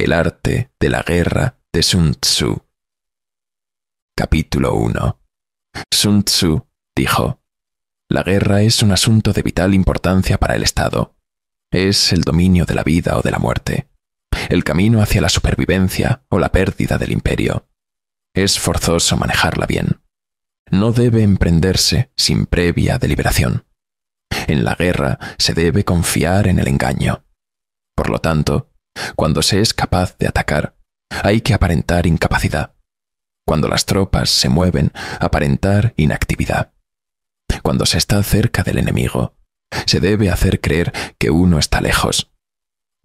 El arte de la guerra de Sun Tzu. Capítulo 1. Sun Tzu dijo, La guerra es un asunto de vital importancia para el Estado. Es el dominio de la vida o de la muerte, el camino hacia la supervivencia o la pérdida del imperio. Es forzoso manejarla bien. No debe emprenderse sin previa deliberación. En la guerra se debe confiar en el engaño. Por lo tanto, cuando se es capaz de atacar, hay que aparentar incapacidad. Cuando las tropas se mueven, aparentar inactividad. Cuando se está cerca del enemigo, se debe hacer creer que uno está lejos.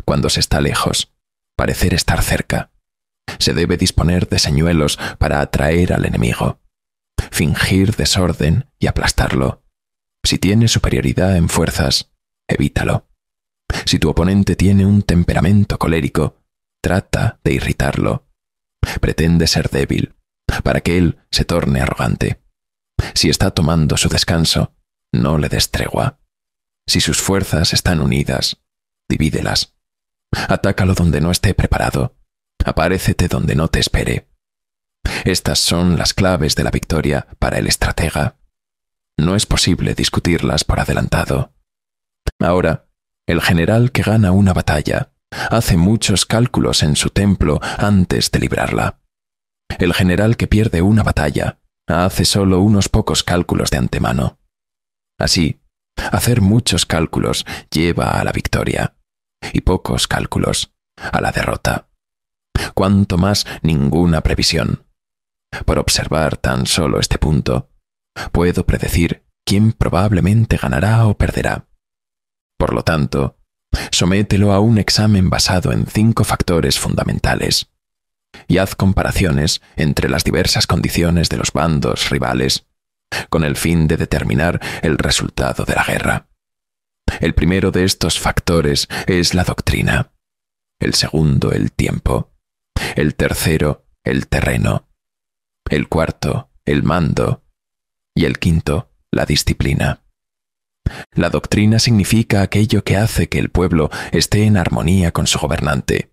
Cuando se está lejos, parecer estar cerca. Se debe disponer de señuelos para atraer al enemigo, fingir desorden y aplastarlo. Si tiene superioridad en fuerzas, evítalo. Si tu oponente tiene un temperamento colérico, trata de irritarlo. Pretende ser débil, para que él se torne arrogante. Si está tomando su descanso, no le des tregua. Si sus fuerzas están unidas, divídelas. Atácalo donde no esté preparado. Apárecete donde no te espere. Estas son las claves de la victoria para el estratega. No es posible discutirlas por adelantado. Ahora, el general que gana una batalla hace muchos cálculos en su templo antes de librarla. El general que pierde una batalla hace solo unos pocos cálculos de antemano. Así, hacer muchos cálculos lleva a la victoria y pocos cálculos a la derrota. Cuanto más ninguna previsión. Por observar tan solo este punto, puedo predecir quién probablemente ganará o perderá. Por lo tanto, somételo a un examen basado en cinco factores fundamentales y haz comparaciones entre las diversas condiciones de los bandos rivales, con el fin de determinar el resultado de la guerra. El primero de estos factores es la doctrina, el segundo el tiempo, el tercero el terreno, el cuarto el mando y el quinto la disciplina. La doctrina significa aquello que hace que el pueblo esté en armonía con su gobernante,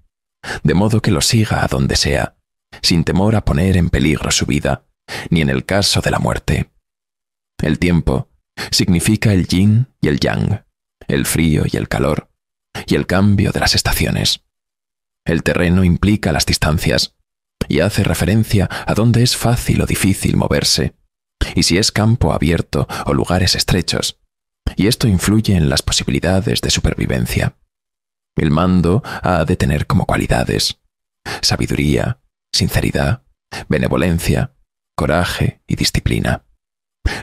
de modo que lo siga a donde sea, sin temor a poner en peligro su vida, ni en el caso de la muerte. El tiempo significa el yin y el yang, el frío y el calor, y el cambio de las estaciones. El terreno implica las distancias, y hace referencia a dónde es fácil o difícil moverse, y si es campo abierto o lugares estrechos, y esto influye en las posibilidades de supervivencia. El mando ha de tener como cualidades sabiduría, sinceridad, benevolencia, coraje y disciplina.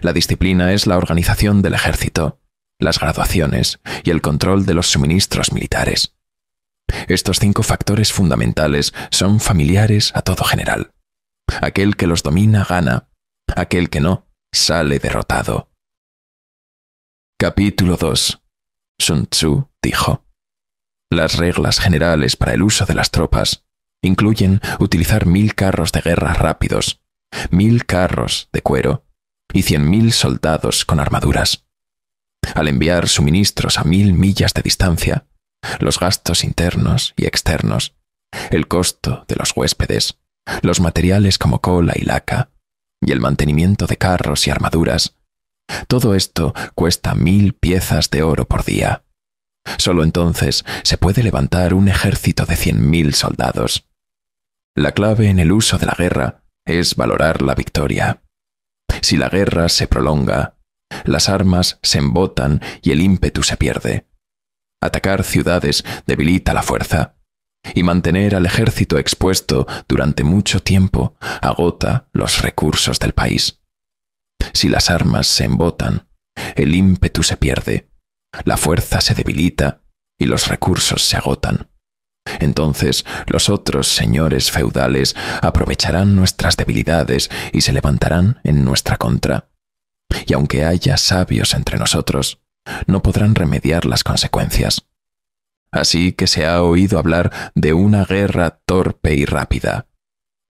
La disciplina es la organización del ejército, las graduaciones y el control de los suministros militares. Estos cinco factores fundamentales son familiares a todo general. Aquel que los domina gana, aquel que no sale derrotado. Capítulo 2. Sun Tzu dijo, Las reglas generales para el uso de las tropas incluyen utilizar mil carros de guerra rápidos, mil carros de cuero y cien mil soldados con armaduras. Al enviar suministros a mil millas de distancia, los gastos internos y externos, el costo de los huéspedes, los materiales como cola y laca, y el mantenimiento de carros y armaduras, todo esto cuesta mil piezas de oro por día. Solo entonces se puede levantar un ejército de cien mil soldados. La clave en el uso de la guerra es valorar la victoria. Si la guerra se prolonga, las armas se embotan y el ímpetu se pierde. Atacar ciudades debilita la fuerza, y mantener al ejército expuesto durante mucho tiempo agota los recursos del país. Si las armas se embotan, el ímpetu se pierde, la fuerza se debilita y los recursos se agotan. Entonces los otros señores feudales aprovecharán nuestras debilidades y se levantarán en nuestra contra. Y aunque haya sabios entre nosotros, no podrán remediar las consecuencias. Así que se ha oído hablar de una guerra torpe y rápida,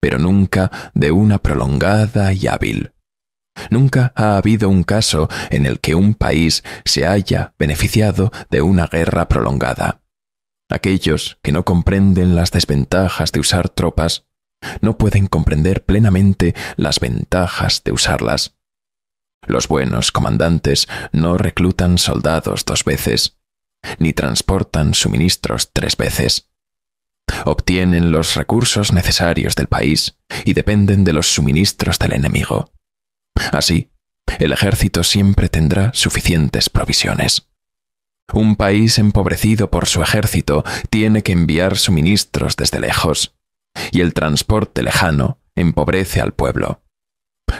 pero nunca de una prolongada y hábil. Nunca ha habido un caso en el que un país se haya beneficiado de una guerra prolongada. Aquellos que no comprenden las desventajas de usar tropas no pueden comprender plenamente las ventajas de usarlas. Los buenos comandantes no reclutan soldados dos veces, ni transportan suministros tres veces. Obtienen los recursos necesarios del país y dependen de los suministros del enemigo. Así, el ejército siempre tendrá suficientes provisiones. Un país empobrecido por su ejército tiene que enviar suministros desde lejos, y el transporte lejano empobrece al pueblo.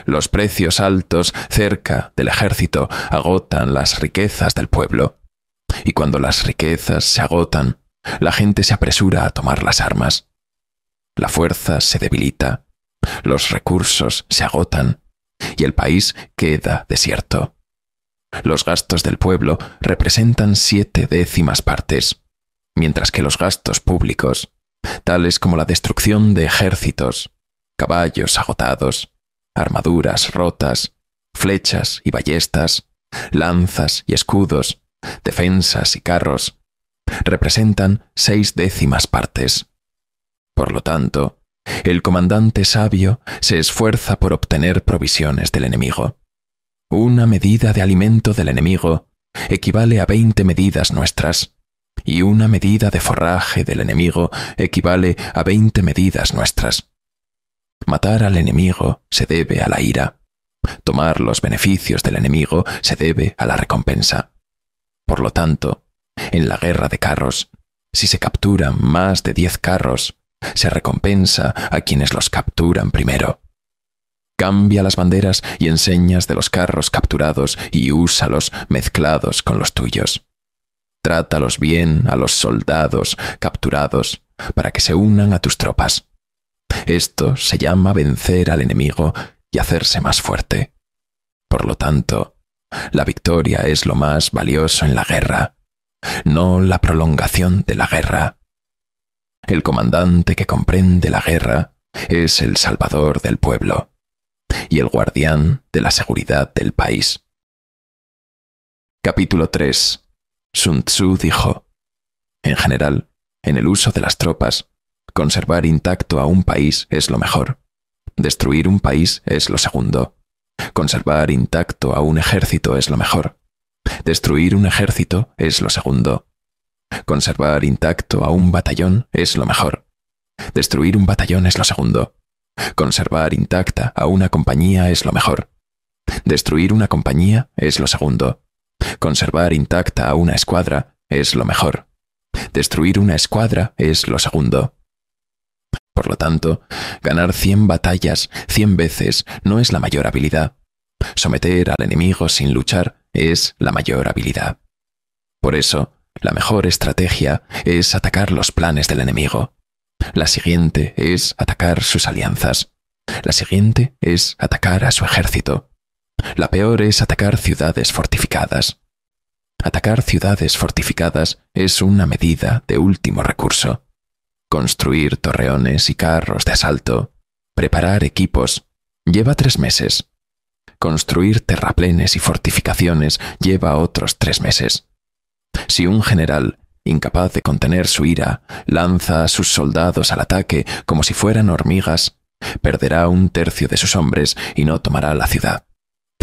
Los precios altos cerca del ejército agotan las riquezas del pueblo, y cuando las riquezas se agotan, la gente se apresura a tomar las armas. La fuerza se debilita, los recursos se agotan, y el país queda desierto. Los gastos del pueblo representan siete décimas partes, mientras que los gastos públicos, tales como la destrucción de ejércitos, caballos agotados, armaduras rotas, flechas y ballestas, lanzas y escudos, defensas y carros, representan seis décimas partes. Por lo tanto, el comandante sabio se esfuerza por obtener provisiones del enemigo. Una medida de alimento del enemigo equivale a veinte medidas nuestras, y una medida de forraje del enemigo equivale a veinte medidas nuestras. Matar al enemigo se debe a la ira. Tomar los beneficios del enemigo se debe a la recompensa. Por lo tanto, en la guerra de carros, si se capturan más de diez carros, se recompensa a quienes los capturan primero. Cambia las banderas y enseñas de los carros capturados y úsalos mezclados con los tuyos. Trátalos bien a los soldados capturados para que se unan a tus tropas. Esto se llama vencer al enemigo y hacerse más fuerte. Por lo tanto, la victoria es lo más valioso en la guerra, no la prolongación de la guerra. El comandante que comprende la guerra es el salvador del pueblo y el guardián de la seguridad del país. Capítulo 3. Sun Tzu dijo, En general, en el uso de las tropas, conservar intacto a un país es lo mejor. Destruir un país es lo segundo. Conservar intacto a un ejército es lo mejor. Destruir un ejército es lo segundo. Conservar intacto a un batallón es lo mejor. Destruir un batallón es lo segundo. Conservar intacta a una compañía es lo mejor. Destruir una compañía es lo segundo. Conservar intacta a una escuadra es lo mejor. Destruir una escuadra es lo segundo. Por lo tanto, ganar cien batallas cien veces no es la mayor habilidad. Someter al enemigo sin luchar es la mayor habilidad. Por eso, la mejor estrategia es atacar los planes del enemigo. La siguiente es atacar sus alianzas. La siguiente es atacar a su ejército. La peor es atacar ciudades fortificadas. Atacar ciudades fortificadas es una medida de último recurso. Construir torreones y carros de asalto, preparar equipos, lleva tres meses. Construir terraplenes y fortificaciones lleva otros tres meses. Si un general incapaz de contener su ira, lanza a sus soldados al ataque como si fueran hormigas, perderá un tercio de sus hombres y no tomará la ciudad.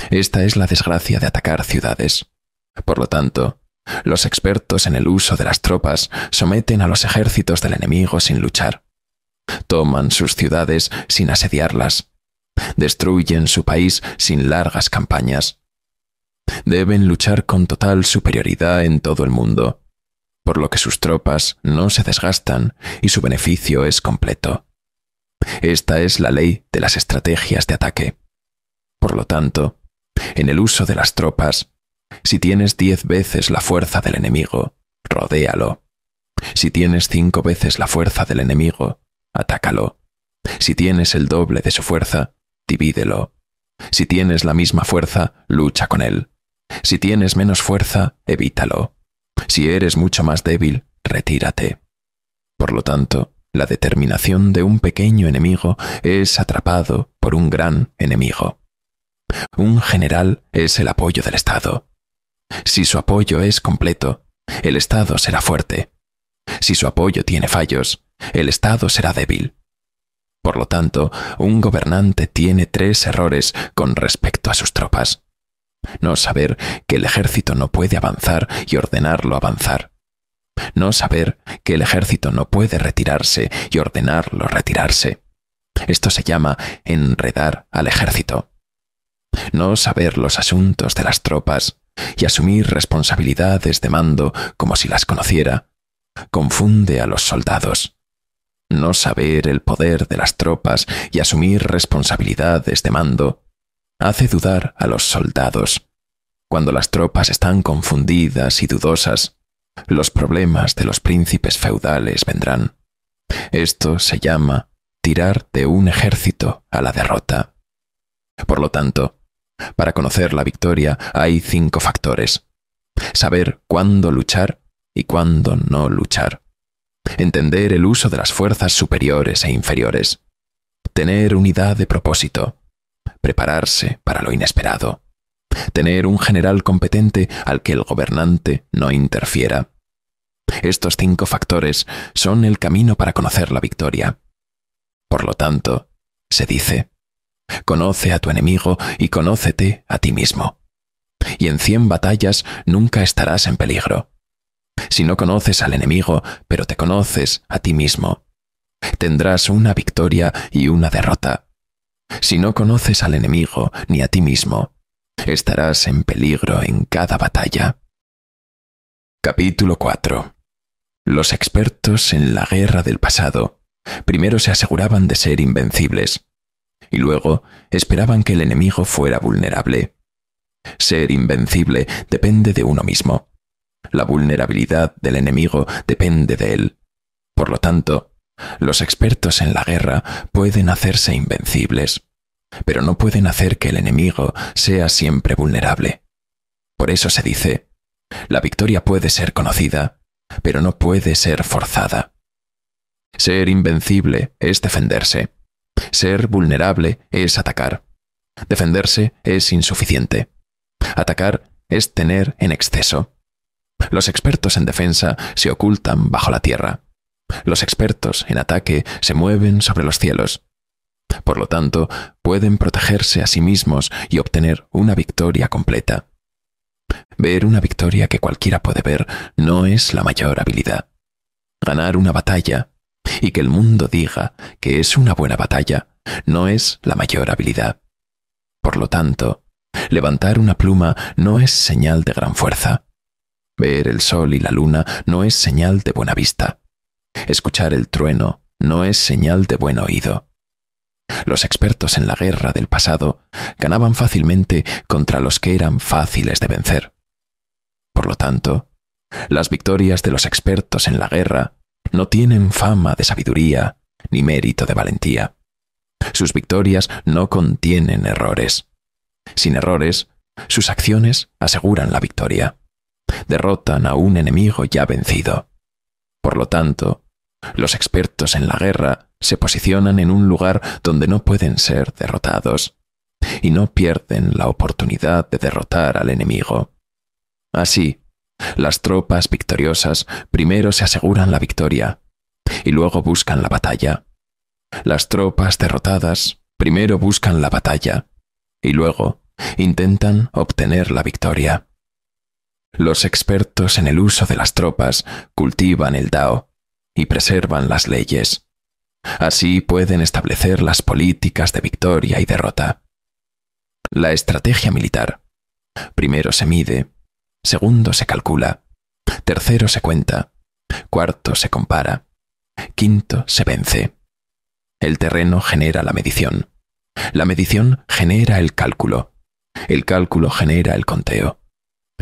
Esta es la desgracia de atacar ciudades. Por lo tanto, los expertos en el uso de las tropas someten a los ejércitos del enemigo sin luchar. Toman sus ciudades sin asediarlas. Destruyen su país sin largas campañas. Deben luchar con total superioridad en todo el mundo por lo que sus tropas no se desgastan y su beneficio es completo. Esta es la ley de las estrategias de ataque. Por lo tanto, en el uso de las tropas, si tienes diez veces la fuerza del enemigo, rodéalo. Si tienes cinco veces la fuerza del enemigo, atácalo. Si tienes el doble de su fuerza, divídelo. Si tienes la misma fuerza, lucha con él. Si tienes menos fuerza, evítalo. Si eres mucho más débil, retírate. Por lo tanto, la determinación de un pequeño enemigo es atrapado por un gran enemigo. Un general es el apoyo del Estado. Si su apoyo es completo, el Estado será fuerte. Si su apoyo tiene fallos, el Estado será débil. Por lo tanto, un gobernante tiene tres errores con respecto a sus tropas. No saber que el ejército no puede avanzar y ordenarlo avanzar. No saber que el ejército no puede retirarse y ordenarlo retirarse. Esto se llama enredar al ejército. No saber los asuntos de las tropas y asumir responsabilidades de mando como si las conociera, confunde a los soldados. No saber el poder de las tropas y asumir responsabilidades de mando hace dudar a los soldados. Cuando las tropas están confundidas y dudosas, los problemas de los príncipes feudales vendrán. Esto se llama tirar de un ejército a la derrota. Por lo tanto, para conocer la victoria hay cinco factores. Saber cuándo luchar y cuándo no luchar. Entender el uso de las fuerzas superiores e inferiores. Tener unidad de propósito. Prepararse para lo inesperado. Tener un general competente al que el gobernante no interfiera. Estos cinco factores son el camino para conocer la victoria. Por lo tanto, se dice, conoce a tu enemigo y conócete a ti mismo. Y en cien batallas nunca estarás en peligro. Si no conoces al enemigo, pero te conoces a ti mismo, tendrás una victoria y una derrota. Si no conoces al enemigo ni a ti mismo, estarás en peligro en cada batalla. Capítulo 4 Los expertos en la guerra del pasado primero se aseguraban de ser invencibles, y luego esperaban que el enemigo fuera vulnerable. Ser invencible depende de uno mismo. La vulnerabilidad del enemigo depende de él. Por lo tanto, los expertos en la guerra pueden hacerse invencibles, pero no pueden hacer que el enemigo sea siempre vulnerable. Por eso se dice, la victoria puede ser conocida, pero no puede ser forzada. Ser invencible es defenderse. Ser vulnerable es atacar. Defenderse es insuficiente. Atacar es tener en exceso. Los expertos en defensa se ocultan bajo la tierra. Los expertos en ataque se mueven sobre los cielos. Por lo tanto, pueden protegerse a sí mismos y obtener una victoria completa. Ver una victoria que cualquiera puede ver no es la mayor habilidad. Ganar una batalla y que el mundo diga que es una buena batalla no es la mayor habilidad. Por lo tanto, levantar una pluma no es señal de gran fuerza. Ver el sol y la luna no es señal de buena vista. Escuchar el trueno no es señal de buen oído. Los expertos en la guerra del pasado ganaban fácilmente contra los que eran fáciles de vencer. Por lo tanto, las victorias de los expertos en la guerra no tienen fama de sabiduría ni mérito de valentía. Sus victorias no contienen errores. Sin errores, sus acciones aseguran la victoria. Derrotan a un enemigo ya vencido. Por lo tanto, los expertos en la guerra se posicionan en un lugar donde no pueden ser derrotados, y no pierden la oportunidad de derrotar al enemigo. Así, las tropas victoriosas primero se aseguran la victoria y luego buscan la batalla. Las tropas derrotadas primero buscan la batalla y luego intentan obtener la victoria. Los expertos en el uso de las tropas cultivan el Dao y preservan las leyes. Así pueden establecer las políticas de victoria y derrota. La estrategia militar primero se mide segundo se calcula, tercero se cuenta, cuarto se compara, quinto se vence. El terreno genera la medición. La medición genera el cálculo. El cálculo genera el conteo.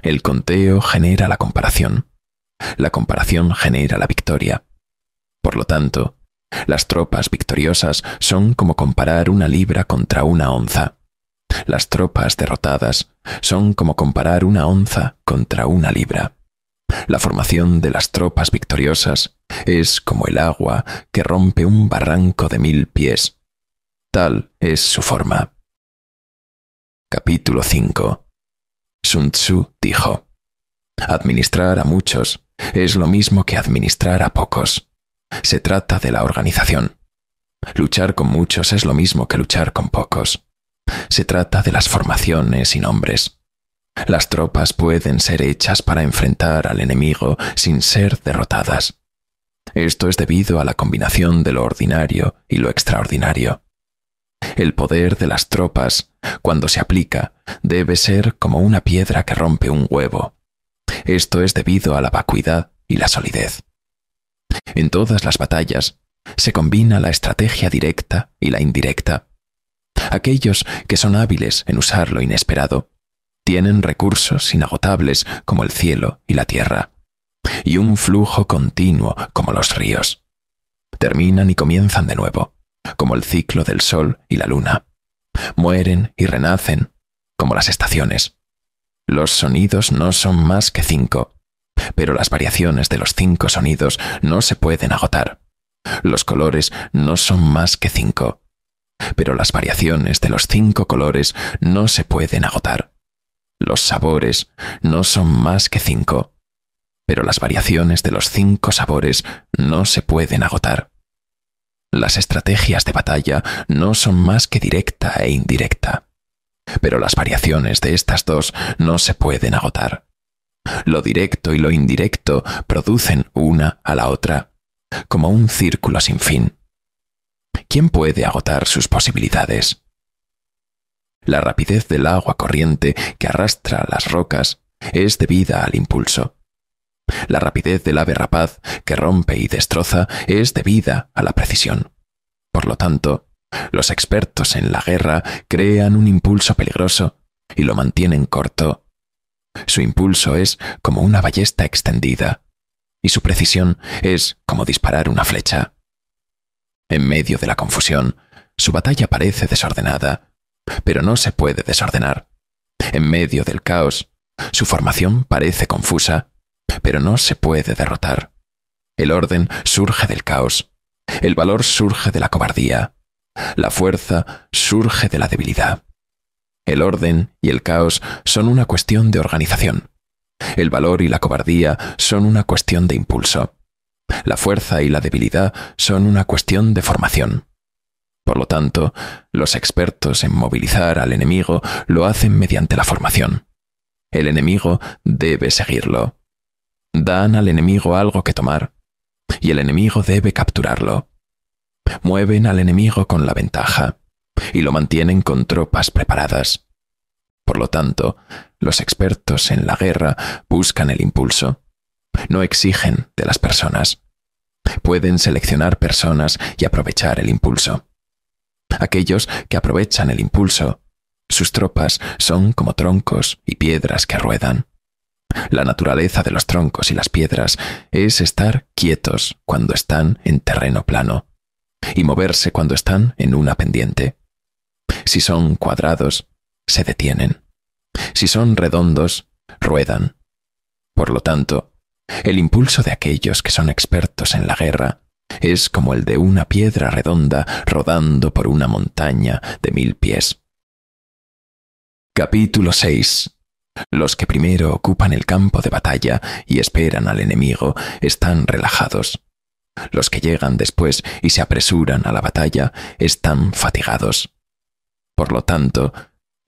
El conteo genera la comparación. La comparación genera la victoria. Por lo tanto, las tropas victoriosas son como comparar una libra contra una onza. Las tropas derrotadas son como comparar una onza contra una libra. La formación de las tropas victoriosas es como el agua que rompe un barranco de mil pies. Tal es su forma. Capítulo 5 Sun Tzu dijo, Administrar a muchos es lo mismo que administrar a pocos. Se trata de la organización. Luchar con muchos es lo mismo que luchar con pocos. Se trata de las formaciones y nombres. Las tropas pueden ser hechas para enfrentar al enemigo sin ser derrotadas. Esto es debido a la combinación de lo ordinario y lo extraordinario. El poder de las tropas, cuando se aplica, debe ser como una piedra que rompe un huevo. Esto es debido a la vacuidad y la solidez. En todas las batallas se combina la estrategia directa y la indirecta. Aquellos que son hábiles en usar lo inesperado tienen recursos inagotables como el cielo y la tierra, y un flujo continuo como los ríos. Terminan y comienzan de nuevo, como el ciclo del sol y la luna. Mueren y renacen, como las estaciones. Los sonidos no son más que cinco, pero las variaciones de los cinco sonidos no se pueden agotar. Los colores no son más que cinco, pero las variaciones de los cinco colores no se pueden agotar. Los sabores no son más que cinco, pero las variaciones de los cinco sabores no se pueden agotar. Las estrategias de batalla no son más que directa e indirecta, pero las variaciones de estas dos no se pueden agotar. Lo directo y lo indirecto producen una a la otra, como un círculo sin fin. ¿Quién puede agotar sus posibilidades? La rapidez del agua corriente que arrastra las rocas es debida al impulso. La rapidez del ave rapaz que rompe y destroza es debida a la precisión. Por lo tanto, los expertos en la guerra crean un impulso peligroso y lo mantienen corto. Su impulso es como una ballesta extendida, y su precisión es como disparar una flecha. En medio de la confusión, su batalla parece desordenada, pero no se puede desordenar. En medio del caos, su formación parece confusa, pero no se puede derrotar. El orden surge del caos, el valor surge de la cobardía, la fuerza surge de la debilidad. El orden y el caos son una cuestión de organización. El valor y la cobardía son una cuestión de impulso. La fuerza y la debilidad son una cuestión de formación. Por lo tanto, los expertos en movilizar al enemigo lo hacen mediante la formación. El enemigo debe seguirlo. Dan al enemigo algo que tomar, y el enemigo debe capturarlo. Mueven al enemigo con la ventaja, y lo mantienen con tropas preparadas. Por lo tanto, los expertos en la guerra buscan el impulso. No exigen de las personas. Pueden seleccionar personas y aprovechar el impulso. Aquellos que aprovechan el impulso, sus tropas son como troncos y piedras que ruedan. La naturaleza de los troncos y las piedras es estar quietos cuando están en terreno plano y moverse cuando están en una pendiente. Si son cuadrados, se detienen. Si son redondos, ruedan. Por lo tanto, el impulso de aquellos que son expertos en la guerra es como el de una piedra redonda rodando por una montaña de mil pies. Capítulo 6 los que primero ocupan el campo de batalla y esperan al enemigo están relajados. Los que llegan después y se apresuran a la batalla están fatigados. Por lo tanto,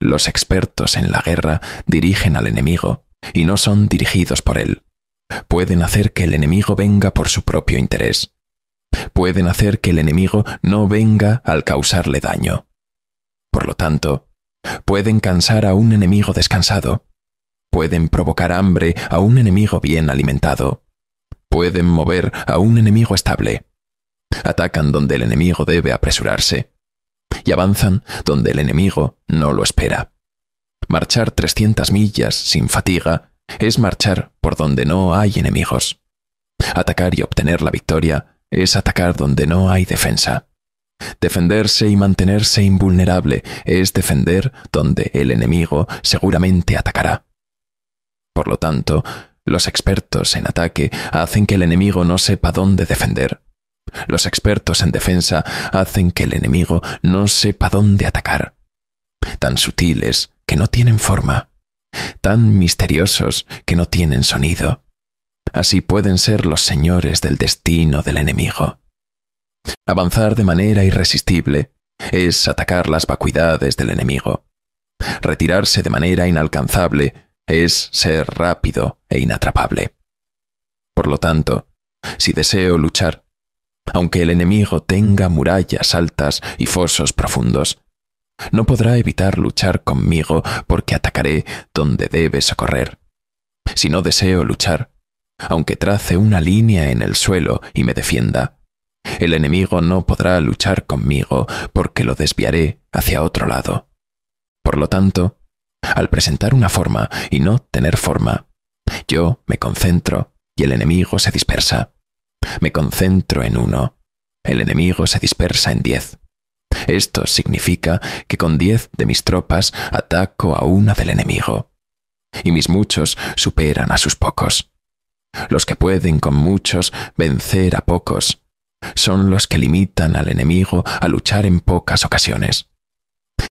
los expertos en la guerra dirigen al enemigo y no son dirigidos por él. Pueden hacer que el enemigo venga por su propio interés. Pueden hacer que el enemigo no venga al causarle daño. Por lo tanto, pueden cansar a un enemigo descansado Pueden provocar hambre a un enemigo bien alimentado. Pueden mover a un enemigo estable. Atacan donde el enemigo debe apresurarse. Y avanzan donde el enemigo no lo espera. Marchar 300 millas sin fatiga es marchar por donde no hay enemigos. Atacar y obtener la victoria es atacar donde no hay defensa. Defenderse y mantenerse invulnerable es defender donde el enemigo seguramente atacará. Por lo tanto, los expertos en ataque hacen que el enemigo no sepa dónde defender. Los expertos en defensa hacen que el enemigo no sepa dónde atacar. Tan sutiles que no tienen forma, tan misteriosos que no tienen sonido, Así pueden ser los señores del destino del enemigo. Avanzar de manera irresistible es atacar las vacuidades del enemigo. Retirarse de manera inalcanzable es ser rápido e inatrapable. Por lo tanto, si deseo luchar, aunque el enemigo tenga murallas altas y fosos profundos, no podrá evitar luchar conmigo porque atacaré donde debe socorrer. Si no deseo luchar, aunque trace una línea en el suelo y me defienda, el enemigo no podrá luchar conmigo porque lo desviaré hacia otro lado. Por lo tanto, al presentar una forma y no tener forma, yo me concentro y el enemigo se dispersa. Me concentro en uno, el enemigo se dispersa en diez. Esto significa que con diez de mis tropas ataco a una del enemigo, y mis muchos superan a sus pocos. Los que pueden con muchos vencer a pocos son los que limitan al enemigo a luchar en pocas ocasiones.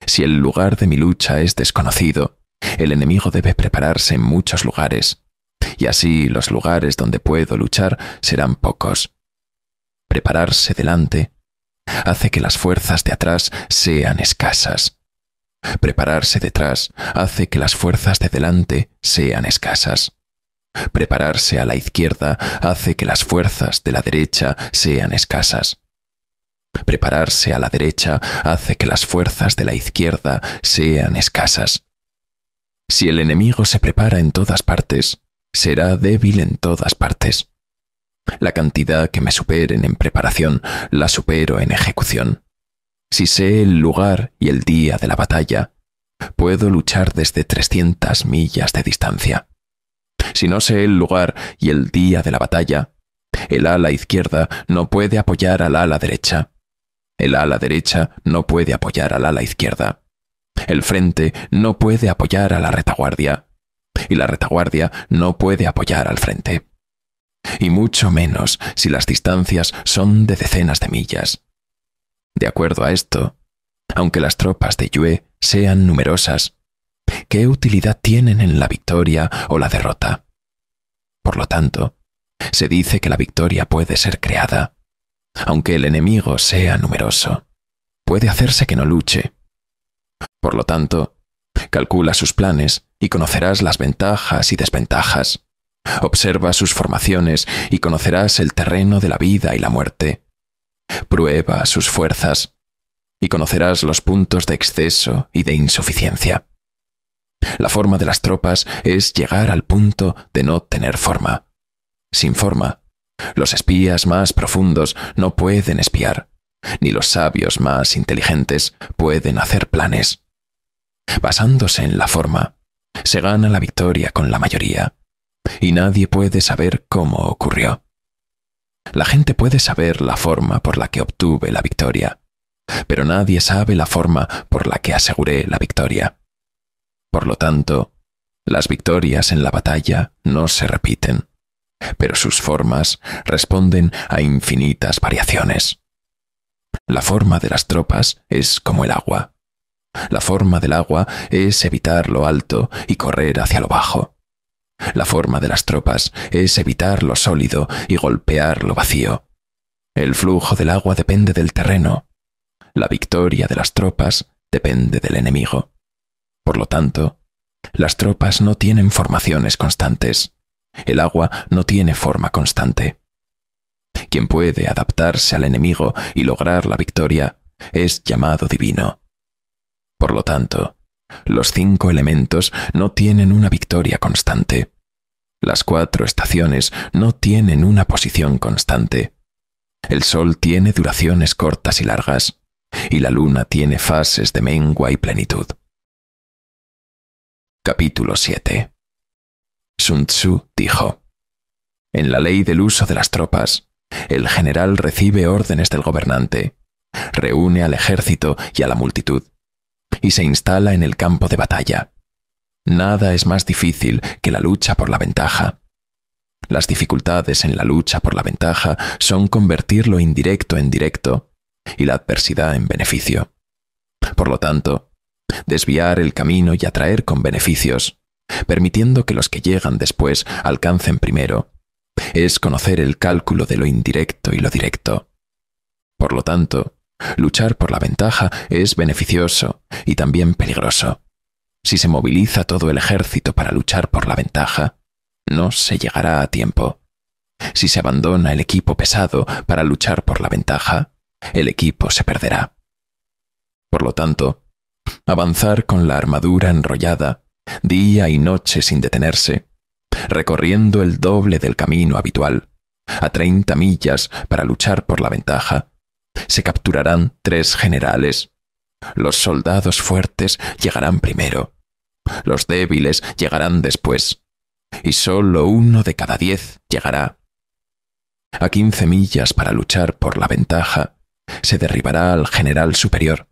Si el lugar de mi lucha es desconocido, el enemigo debe prepararse en muchos lugares, y así los lugares donde puedo luchar serán pocos. Prepararse delante hace que las fuerzas de atrás sean escasas. Prepararse detrás hace que las fuerzas de delante sean escasas. Prepararse a la izquierda hace que las fuerzas de la derecha sean escasas. Prepararse a la derecha hace que las fuerzas de la izquierda sean escasas. Si el enemigo se prepara en todas partes, será débil en todas partes. La cantidad que me superen en preparación la supero en ejecución. Si sé el lugar y el día de la batalla, puedo luchar desde trescientas millas de distancia. Si no sé el lugar y el día de la batalla, el ala izquierda no puede apoyar al ala derecha. El ala derecha no puede apoyar al ala izquierda. El frente no puede apoyar a la retaguardia. Y la retaguardia no puede apoyar al frente. Y mucho menos si las distancias son de decenas de millas. De acuerdo a esto, aunque las tropas de Yue sean numerosas, ¿qué utilidad tienen en la victoria o la derrota? Por lo tanto, se dice que la victoria puede ser creada. Aunque el enemigo sea numeroso, puede hacerse que no luche. Por lo tanto, calcula sus planes y conocerás las ventajas y desventajas. Observa sus formaciones y conocerás el terreno de la vida y la muerte. Prueba sus fuerzas y conocerás los puntos de exceso y de insuficiencia. La forma de las tropas es llegar al punto de no tener forma. Sin forma, los espías más profundos no pueden espiar, ni los sabios más inteligentes pueden hacer planes. Basándose en la forma, se gana la victoria con la mayoría, y nadie puede saber cómo ocurrió. La gente puede saber la forma por la que obtuve la victoria, pero nadie sabe la forma por la que aseguré la victoria. Por lo tanto, las victorias en la batalla no se repiten, pero sus formas responden a infinitas variaciones. La forma de las tropas es como el agua. La forma del agua es evitar lo alto y correr hacia lo bajo. La forma de las tropas es evitar lo sólido y golpear lo vacío. El flujo del agua depende del terreno. La victoria de las tropas depende del enemigo. Por lo tanto, las tropas no tienen formaciones constantes. El agua no tiene forma constante. Quien puede adaptarse al enemigo y lograr la victoria es llamado divino. Por lo tanto, los cinco elementos no tienen una victoria constante. Las cuatro estaciones no tienen una posición constante. El sol tiene duraciones cortas y largas, y la luna tiene fases de mengua y plenitud. Capítulo 7 Sun Tzu dijo, En la ley del uso de las tropas, el general recibe órdenes del gobernante, reúne al ejército y a la multitud, y se instala en el campo de batalla. Nada es más difícil que la lucha por la ventaja. Las dificultades en la lucha por la ventaja son convertir lo indirecto en directo y la adversidad en beneficio. Por lo tanto, desviar el camino y atraer con beneficios, permitiendo que los que llegan después alcancen primero, es conocer el cálculo de lo indirecto y lo directo. Por lo tanto, luchar por la ventaja es beneficioso y también peligroso. Si se moviliza todo el ejército para luchar por la ventaja, no se llegará a tiempo. Si se abandona el equipo pesado para luchar por la ventaja, el equipo se perderá. Por lo tanto, avanzar con la armadura enrollada, día y noche sin detenerse, recorriendo el doble del camino habitual, a treinta millas para luchar por la ventaja, se capturarán tres generales. Los soldados fuertes llegarán primero, los débiles llegarán después, y solo uno de cada diez llegará. A quince millas para luchar por la ventaja, se derribará al general superior,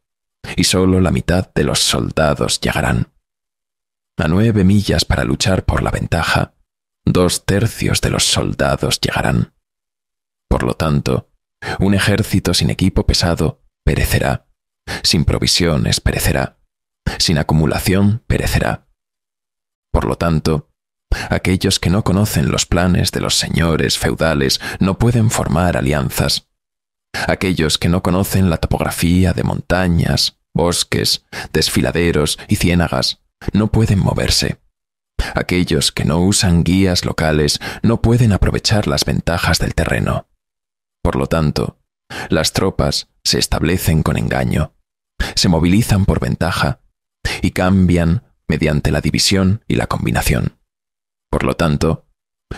y solo la mitad de los soldados llegarán. A nueve millas para luchar por la ventaja, dos tercios de los soldados llegarán. Por lo tanto, un ejército sin equipo pesado perecerá, sin provisiones perecerá, sin acumulación perecerá. Por lo tanto, aquellos que no conocen los planes de los señores feudales no pueden formar alianzas. Aquellos que no conocen la topografía de montañas, bosques, desfiladeros y ciénagas no pueden moverse. Aquellos que no usan guías locales no pueden aprovechar las ventajas del terreno. Por lo tanto, las tropas se establecen con engaño, se movilizan por ventaja y cambian mediante la división y la combinación. Por lo tanto,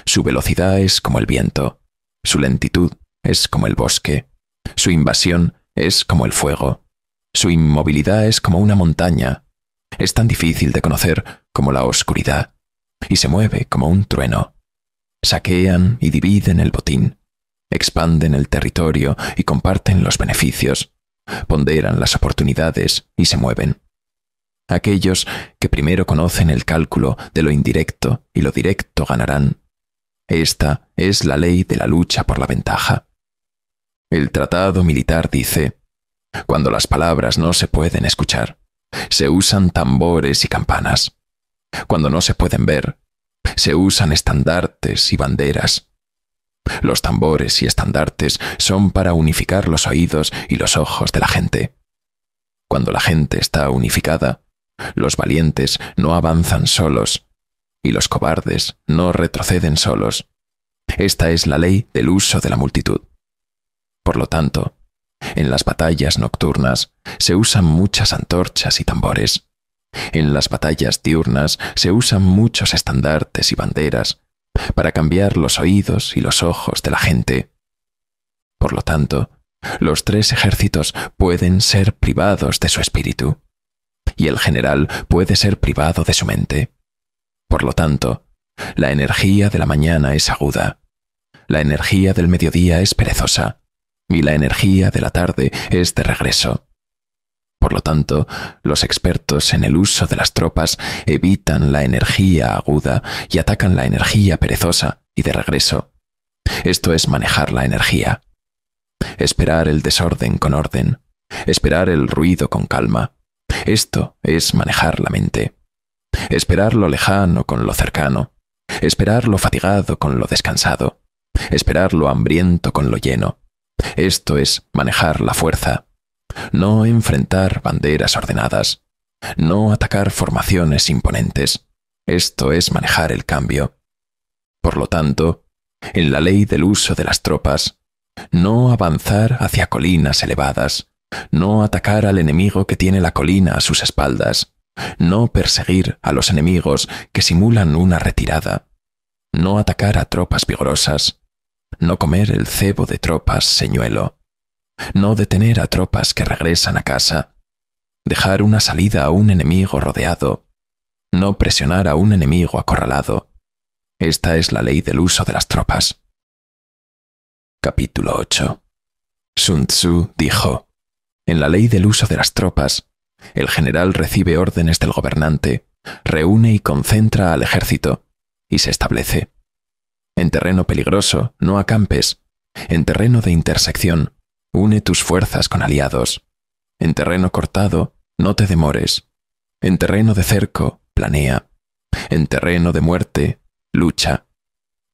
su velocidad es como el viento, su lentitud es como el bosque, su invasión es como el fuego, su inmovilidad es como una montaña, es tan difícil de conocer como la oscuridad, y se mueve como un trueno. Saquean y dividen el botín, expanden el territorio y comparten los beneficios, ponderan las oportunidades y se mueven. Aquellos que primero conocen el cálculo de lo indirecto y lo directo ganarán. Esta es la ley de la lucha por la ventaja. El tratado militar dice, cuando las palabras no se pueden escuchar, se usan tambores y campanas. Cuando no se pueden ver, se usan estandartes y banderas. Los tambores y estandartes son para unificar los oídos y los ojos de la gente. Cuando la gente está unificada, los valientes no avanzan solos y los cobardes no retroceden solos. Esta es la ley del uso de la multitud. Por lo tanto, en las batallas nocturnas se usan muchas antorchas y tambores. En las batallas diurnas se usan muchos estandartes y banderas para cambiar los oídos y los ojos de la gente. Por lo tanto, los tres ejércitos pueden ser privados de su espíritu, y el general puede ser privado de su mente. Por lo tanto, la energía de la mañana es aguda, la energía del mediodía es perezosa, y la energía de la tarde es de regreso. Por lo tanto, los expertos en el uso de las tropas evitan la energía aguda y atacan la energía perezosa y de regreso. Esto es manejar la energía. Esperar el desorden con orden. Esperar el ruido con calma. Esto es manejar la mente. Esperar lo lejano con lo cercano. Esperar lo fatigado con lo descansado. Esperar lo hambriento con lo lleno. Esto es manejar la fuerza. No enfrentar banderas ordenadas. No atacar formaciones imponentes. Esto es manejar el cambio. Por lo tanto, en la ley del uso de las tropas, no avanzar hacia colinas elevadas, no atacar al enemigo que tiene la colina a sus espaldas, no perseguir a los enemigos que simulan una retirada, no atacar a tropas vigorosas, no comer el cebo de tropas señuelo, no detener a tropas que regresan a casa, dejar una salida a un enemigo rodeado, no presionar a un enemigo acorralado. Esta es la ley del uso de las tropas. Capítulo 8 Sun Tzu dijo, en la ley del uso de las tropas, el general recibe órdenes del gobernante, reúne y concentra al ejército, y se establece. En terreno peligroso, no acampes. En terreno de intersección, une tus fuerzas con aliados. En terreno cortado, no te demores. En terreno de cerco, planea. En terreno de muerte, lucha.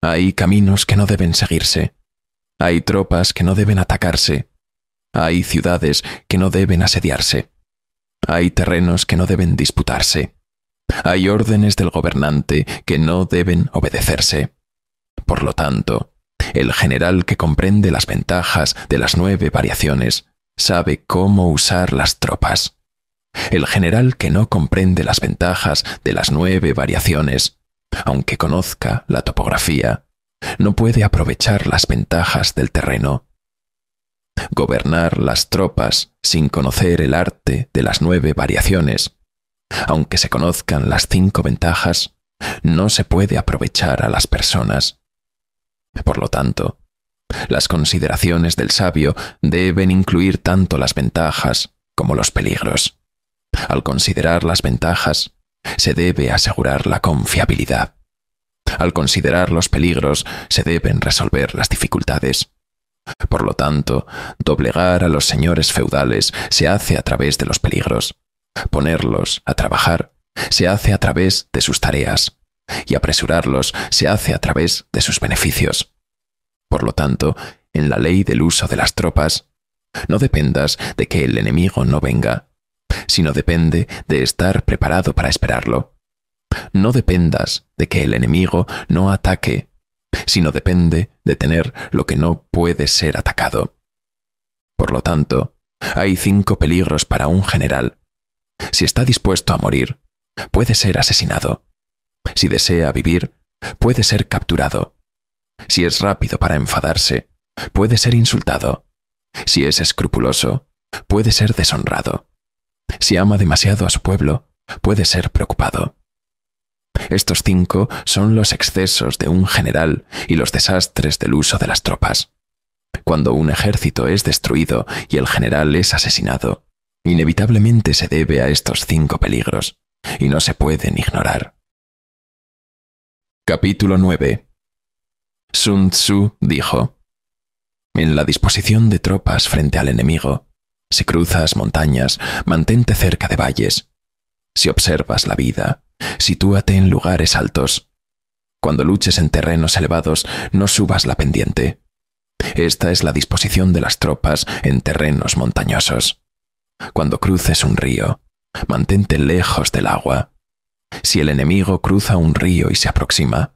Hay caminos que no deben seguirse. Hay tropas que no deben atacarse. Hay ciudades que no deben asediarse. Hay terrenos que no deben disputarse. Hay órdenes del gobernante que no deben obedecerse. Por lo tanto, el general que comprende las ventajas de las nueve variaciones sabe cómo usar las tropas. El general que no comprende las ventajas de las nueve variaciones, aunque conozca la topografía, no puede aprovechar las ventajas del terreno. Gobernar las tropas sin conocer el arte de las nueve variaciones, aunque se conozcan las cinco ventajas, no se puede aprovechar a las personas. Por lo tanto, las consideraciones del sabio deben incluir tanto las ventajas como los peligros. Al considerar las ventajas, se debe asegurar la confiabilidad. Al considerar los peligros, se deben resolver las dificultades. Por lo tanto, doblegar a los señores feudales se hace a través de los peligros. Ponerlos a trabajar se hace a través de sus tareas y apresurarlos se hace a través de sus beneficios. Por lo tanto, en la ley del uso de las tropas, no dependas de que el enemigo no venga, sino depende de estar preparado para esperarlo. No dependas de que el enemigo no ataque, sino depende de tener lo que no puede ser atacado. Por lo tanto, hay cinco peligros para un general. Si está dispuesto a morir, puede ser asesinado. Si desea vivir, puede ser capturado. Si es rápido para enfadarse, puede ser insultado. Si es escrupuloso, puede ser deshonrado. Si ama demasiado a su pueblo, puede ser preocupado. Estos cinco son los excesos de un general y los desastres del uso de las tropas. Cuando un ejército es destruido y el general es asesinado, inevitablemente se debe a estos cinco peligros, y no se pueden ignorar. Capítulo 9 Sun Tzu dijo, En la disposición de tropas frente al enemigo, si cruzas montañas, mantente cerca de valles. Si observas la vida, sitúate en lugares altos. Cuando luches en terrenos elevados, no subas la pendiente. Esta es la disposición de las tropas en terrenos montañosos. Cuando cruces un río, mantente lejos del agua. Si el enemigo cruza un río y se aproxima,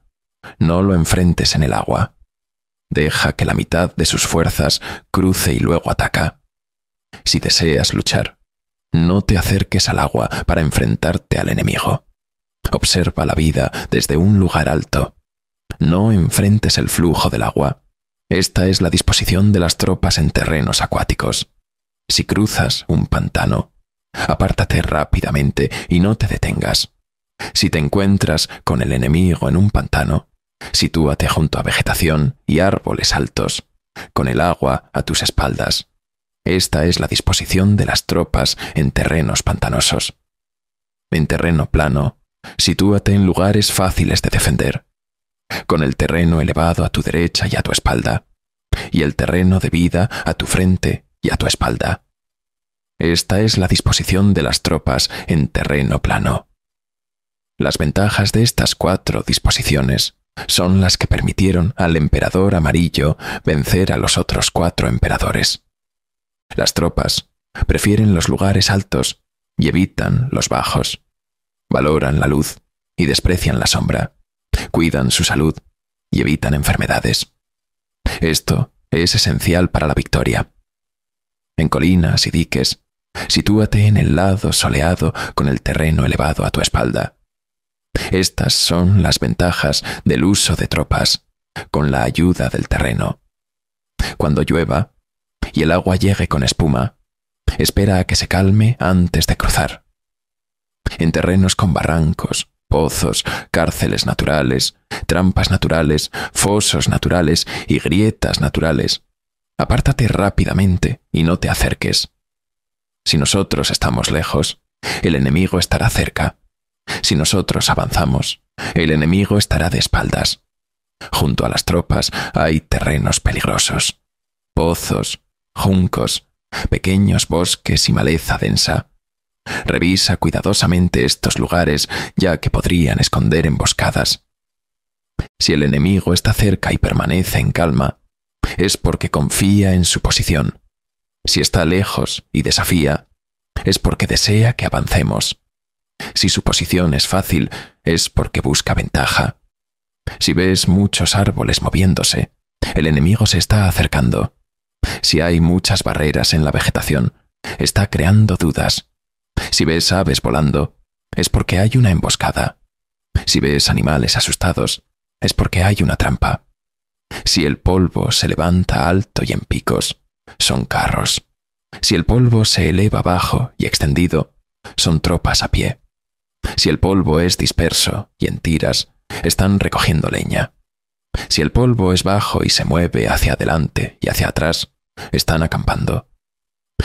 no lo enfrentes en el agua. Deja que la mitad de sus fuerzas cruce y luego ataca. Si deseas luchar, no te acerques al agua para enfrentarte al enemigo. Observa la vida desde un lugar alto. No enfrentes el flujo del agua. Esta es la disposición de las tropas en terrenos acuáticos. Si cruzas un pantano, apártate rápidamente y no te detengas. Si te encuentras con el enemigo en un pantano, sitúate junto a vegetación y árboles altos, con el agua a tus espaldas. Esta es la disposición de las tropas en terrenos pantanosos. En terreno plano, sitúate en lugares fáciles de defender, con el terreno elevado a tu derecha y a tu espalda, y el terreno de vida a tu frente y a tu espalda. Esta es la disposición de las tropas en terreno plano. Las ventajas de estas cuatro disposiciones son las que permitieron al emperador amarillo vencer a los otros cuatro emperadores. Las tropas prefieren los lugares altos y evitan los bajos. Valoran la luz y desprecian la sombra. Cuidan su salud y evitan enfermedades. Esto es esencial para la victoria. En colinas y diques, sitúate en el lado soleado con el terreno elevado a tu espalda. Estas son las ventajas del uso de tropas, con la ayuda del terreno. Cuando llueva y el agua llegue con espuma, espera a que se calme antes de cruzar. En terrenos con barrancos, pozos, cárceles naturales, trampas naturales, fosos naturales y grietas naturales, apártate rápidamente y no te acerques. Si nosotros estamos lejos, el enemigo estará cerca si nosotros avanzamos, el enemigo estará de espaldas. Junto a las tropas hay terrenos peligrosos, pozos, juncos, pequeños bosques y maleza densa. Revisa cuidadosamente estos lugares, ya que podrían esconder emboscadas. Si el enemigo está cerca y permanece en calma, es porque confía en su posición. Si está lejos y desafía, es porque desea que avancemos. Si su posición es fácil, es porque busca ventaja. Si ves muchos árboles moviéndose, el enemigo se está acercando. Si hay muchas barreras en la vegetación, está creando dudas. Si ves aves volando, es porque hay una emboscada. Si ves animales asustados, es porque hay una trampa. Si el polvo se levanta alto y en picos, son carros. Si el polvo se eleva bajo y extendido, son tropas a pie. Si el polvo es disperso y en tiras, están recogiendo leña. Si el polvo es bajo y se mueve hacia adelante y hacia atrás, están acampando.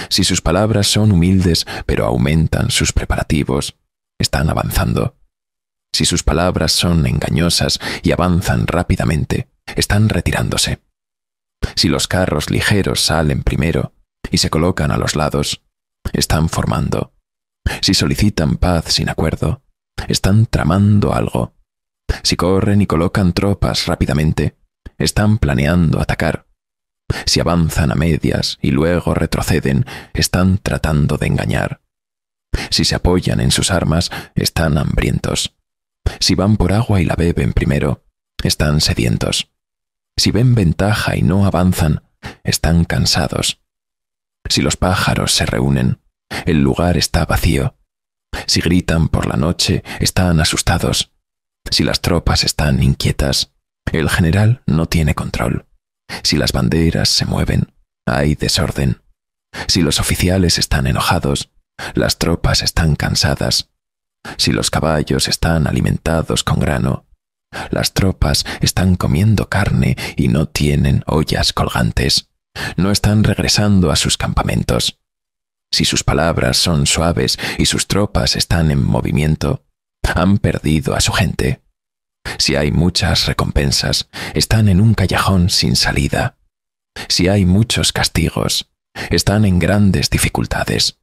Si sus palabras son humildes pero aumentan sus preparativos, están avanzando. Si sus palabras son engañosas y avanzan rápidamente, están retirándose. Si los carros ligeros salen primero y se colocan a los lados, están formando. Si solicitan paz sin acuerdo, están tramando algo. Si corren y colocan tropas rápidamente, están planeando atacar. Si avanzan a medias y luego retroceden, están tratando de engañar. Si se apoyan en sus armas, están hambrientos. Si van por agua y la beben primero, están sedientos. Si ven ventaja y no avanzan, están cansados. Si los pájaros se reúnen, el lugar está vacío. Si gritan por la noche, están asustados. Si las tropas están inquietas, el general no tiene control. Si las banderas se mueven, hay desorden. Si los oficiales están enojados, las tropas están cansadas. Si los caballos están alimentados con grano, las tropas están comiendo carne y no tienen ollas colgantes. No están regresando a sus campamentos. Si sus palabras son suaves y sus tropas están en movimiento, han perdido a su gente. Si hay muchas recompensas, están en un callejón sin salida. Si hay muchos castigos, están en grandes dificultades.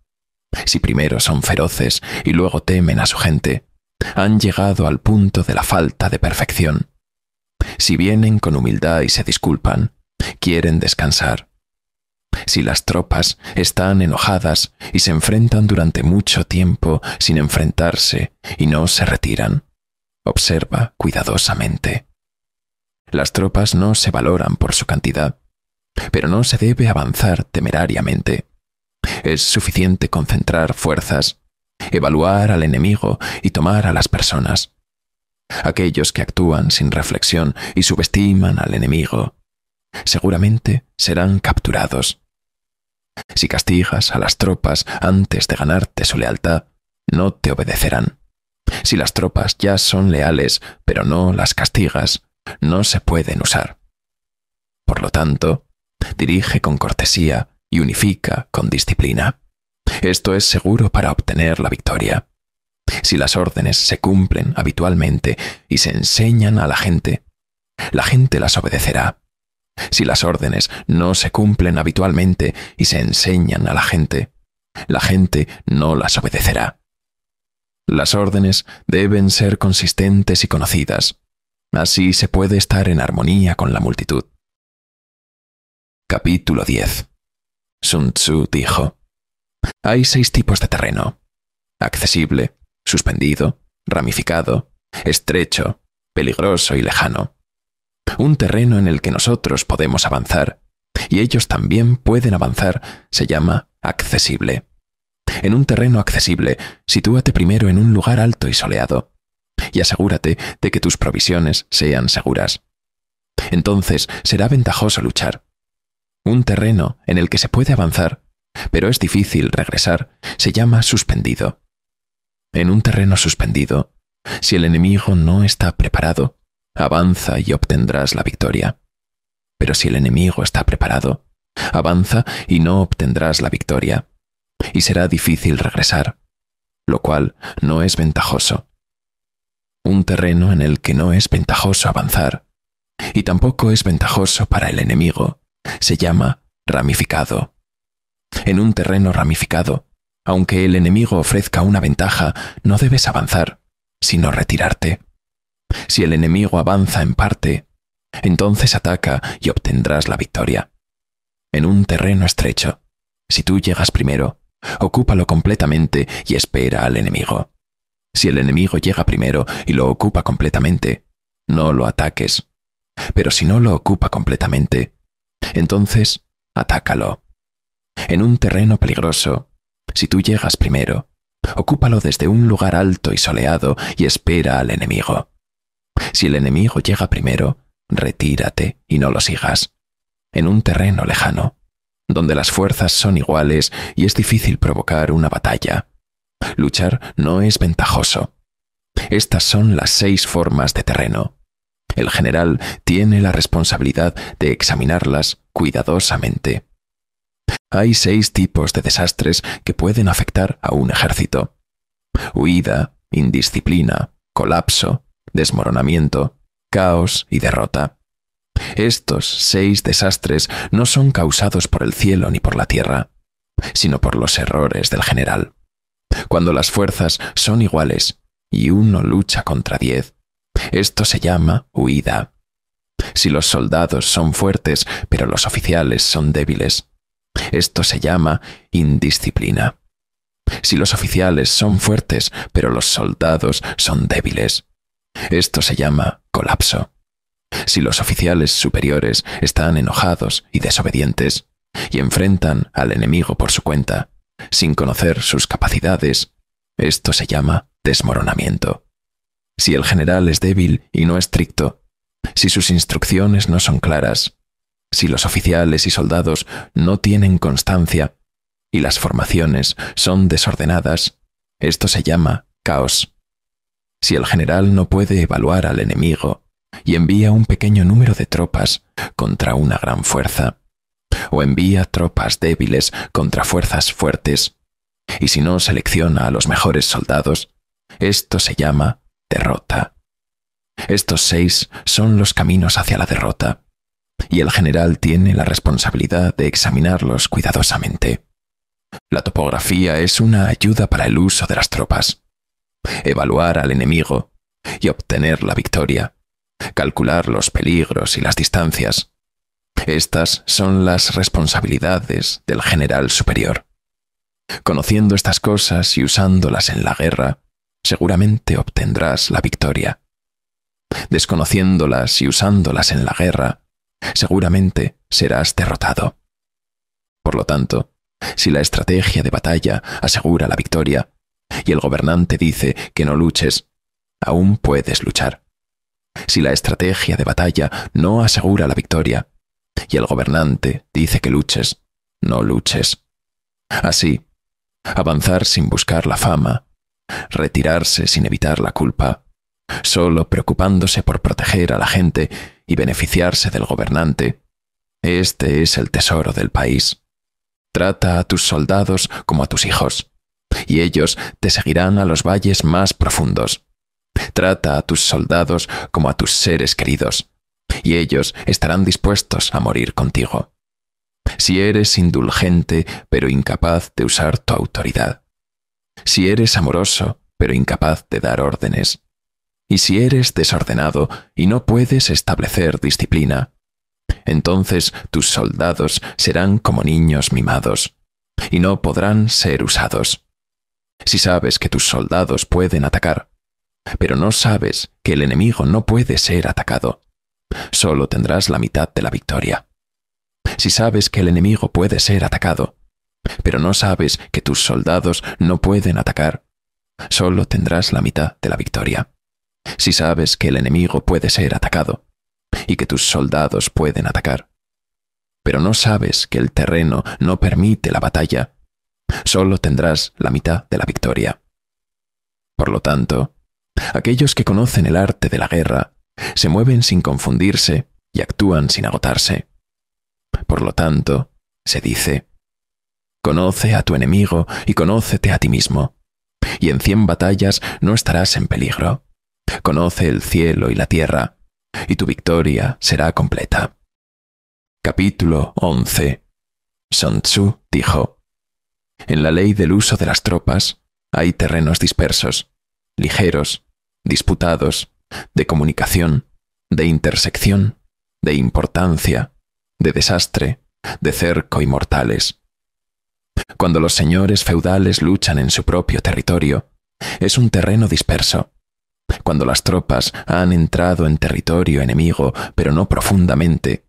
Si primero son feroces y luego temen a su gente, han llegado al punto de la falta de perfección. Si vienen con humildad y se disculpan, quieren descansar. Si las tropas están enojadas y se enfrentan durante mucho tiempo sin enfrentarse y no se retiran, observa cuidadosamente. Las tropas no se valoran por su cantidad, pero no se debe avanzar temerariamente. Es suficiente concentrar fuerzas evaluar al enemigo y tomar a las personas. Aquellos que actúan sin reflexión y subestiman al enemigo, seguramente serán capturados. Si castigas a las tropas antes de ganarte su lealtad, no te obedecerán. Si las tropas ya son leales, pero no las castigas, no se pueden usar. Por lo tanto, dirige con cortesía y unifica con disciplina. Esto es seguro para obtener la victoria. Si las órdenes se cumplen habitualmente y se enseñan a la gente, la gente las obedecerá. Si las órdenes no se cumplen habitualmente y se enseñan a la gente, la gente no las obedecerá. Las órdenes deben ser consistentes y conocidas. Así se puede estar en armonía con la multitud. Capítulo 10 Sun Tzu dijo, hay seis tipos de terreno. Accesible, suspendido, ramificado, estrecho, peligroso y lejano. Un terreno en el que nosotros podemos avanzar, y ellos también pueden avanzar, se llama accesible. En un terreno accesible, sitúate primero en un lugar alto y soleado, y asegúrate de que tus provisiones sean seguras. Entonces será ventajoso luchar. Un terreno en el que se puede avanzar pero es difícil regresar, se llama suspendido. En un terreno suspendido, si el enemigo no está preparado, avanza y obtendrás la victoria. Pero si el enemigo está preparado, avanza y no obtendrás la victoria, y será difícil regresar, lo cual no es ventajoso. Un terreno en el que no es ventajoso avanzar, y tampoco es ventajoso para el enemigo, se llama ramificado en un terreno ramificado. Aunque el enemigo ofrezca una ventaja, no debes avanzar, sino retirarte. Si el enemigo avanza en parte, entonces ataca y obtendrás la victoria. En un terreno estrecho, si tú llegas primero, ocúpalo completamente y espera al enemigo. Si el enemigo llega primero y lo ocupa completamente, no lo ataques. Pero si no lo ocupa completamente, entonces atácalo. En un terreno peligroso, si tú llegas primero, ocúpalo desde un lugar alto y soleado y espera al enemigo. Si el enemigo llega primero, retírate y no lo sigas. En un terreno lejano, donde las fuerzas son iguales y es difícil provocar una batalla. Luchar no es ventajoso. Estas son las seis formas de terreno. El general tiene la responsabilidad de examinarlas cuidadosamente. Hay seis tipos de desastres que pueden afectar a un ejército. Huida, indisciplina, colapso, desmoronamiento, caos y derrota. Estos seis desastres no son causados por el cielo ni por la tierra, sino por los errores del general. Cuando las fuerzas son iguales y uno lucha contra diez, esto se llama huida. Si los soldados son fuertes pero los oficiales son débiles, esto se llama indisciplina. Si los oficiales son fuertes pero los soldados son débiles, esto se llama colapso. Si los oficiales superiores están enojados y desobedientes y enfrentan al enemigo por su cuenta, sin conocer sus capacidades, esto se llama desmoronamiento. Si el general es débil y no estricto, si sus instrucciones no son claras, si los oficiales y soldados no tienen constancia y las formaciones son desordenadas, esto se llama caos. Si el general no puede evaluar al enemigo y envía un pequeño número de tropas contra una gran fuerza, o envía tropas débiles contra fuerzas fuertes, y si no selecciona a los mejores soldados, esto se llama derrota. Estos seis son los caminos hacia la derrota, y el general tiene la responsabilidad de examinarlos cuidadosamente. La topografía es una ayuda para el uso de las tropas. Evaluar al enemigo y obtener la victoria calcular los peligros y las distancias. Estas son las responsabilidades del general superior. Conociendo estas cosas y usándolas en la guerra, seguramente obtendrás la victoria. Desconociéndolas y usándolas en la guerra, seguramente serás derrotado. Por lo tanto, si la estrategia de batalla asegura la victoria, y el gobernante dice que no luches, aún puedes luchar si la estrategia de batalla no asegura la victoria, y el gobernante dice que luches, no luches. Así, avanzar sin buscar la fama, retirarse sin evitar la culpa, solo preocupándose por proteger a la gente y beneficiarse del gobernante, este es el tesoro del país. Trata a tus soldados como a tus hijos, y ellos te seguirán a los valles más profundos. Trata a tus soldados como a tus seres queridos, y ellos estarán dispuestos a morir contigo. Si eres indulgente pero incapaz de usar tu autoridad, si eres amoroso pero incapaz de dar órdenes, y si eres desordenado y no puedes establecer disciplina, entonces tus soldados serán como niños mimados, y no podrán ser usados. Si sabes que tus soldados pueden atacar, pero no sabes que el enemigo no puede ser atacado. Solo tendrás la mitad de la victoria. Si sabes que el enemigo puede ser atacado, pero no sabes que tus soldados no pueden atacar, solo tendrás la mitad de la victoria. Si sabes que el enemigo puede ser atacado y que tus soldados pueden atacar, pero no sabes que el terreno no permite la batalla, solo tendrás la mitad de la victoria. Por lo tanto, Aquellos que conocen el arte de la guerra se mueven sin confundirse y actúan sin agotarse. Por lo tanto, se dice, Conoce a tu enemigo y conócete a ti mismo, y en cien batallas no estarás en peligro. Conoce el cielo y la tierra, y tu victoria será completa. Capítulo 11 Sun Tzu dijo, En la ley del uso de las tropas hay terrenos dispersos, ligeros, disputados de comunicación, de intersección, de importancia, de desastre, de cerco y mortales. Cuando los señores feudales luchan en su propio territorio, es un terreno disperso. Cuando las tropas han entrado en territorio enemigo, pero no profundamente,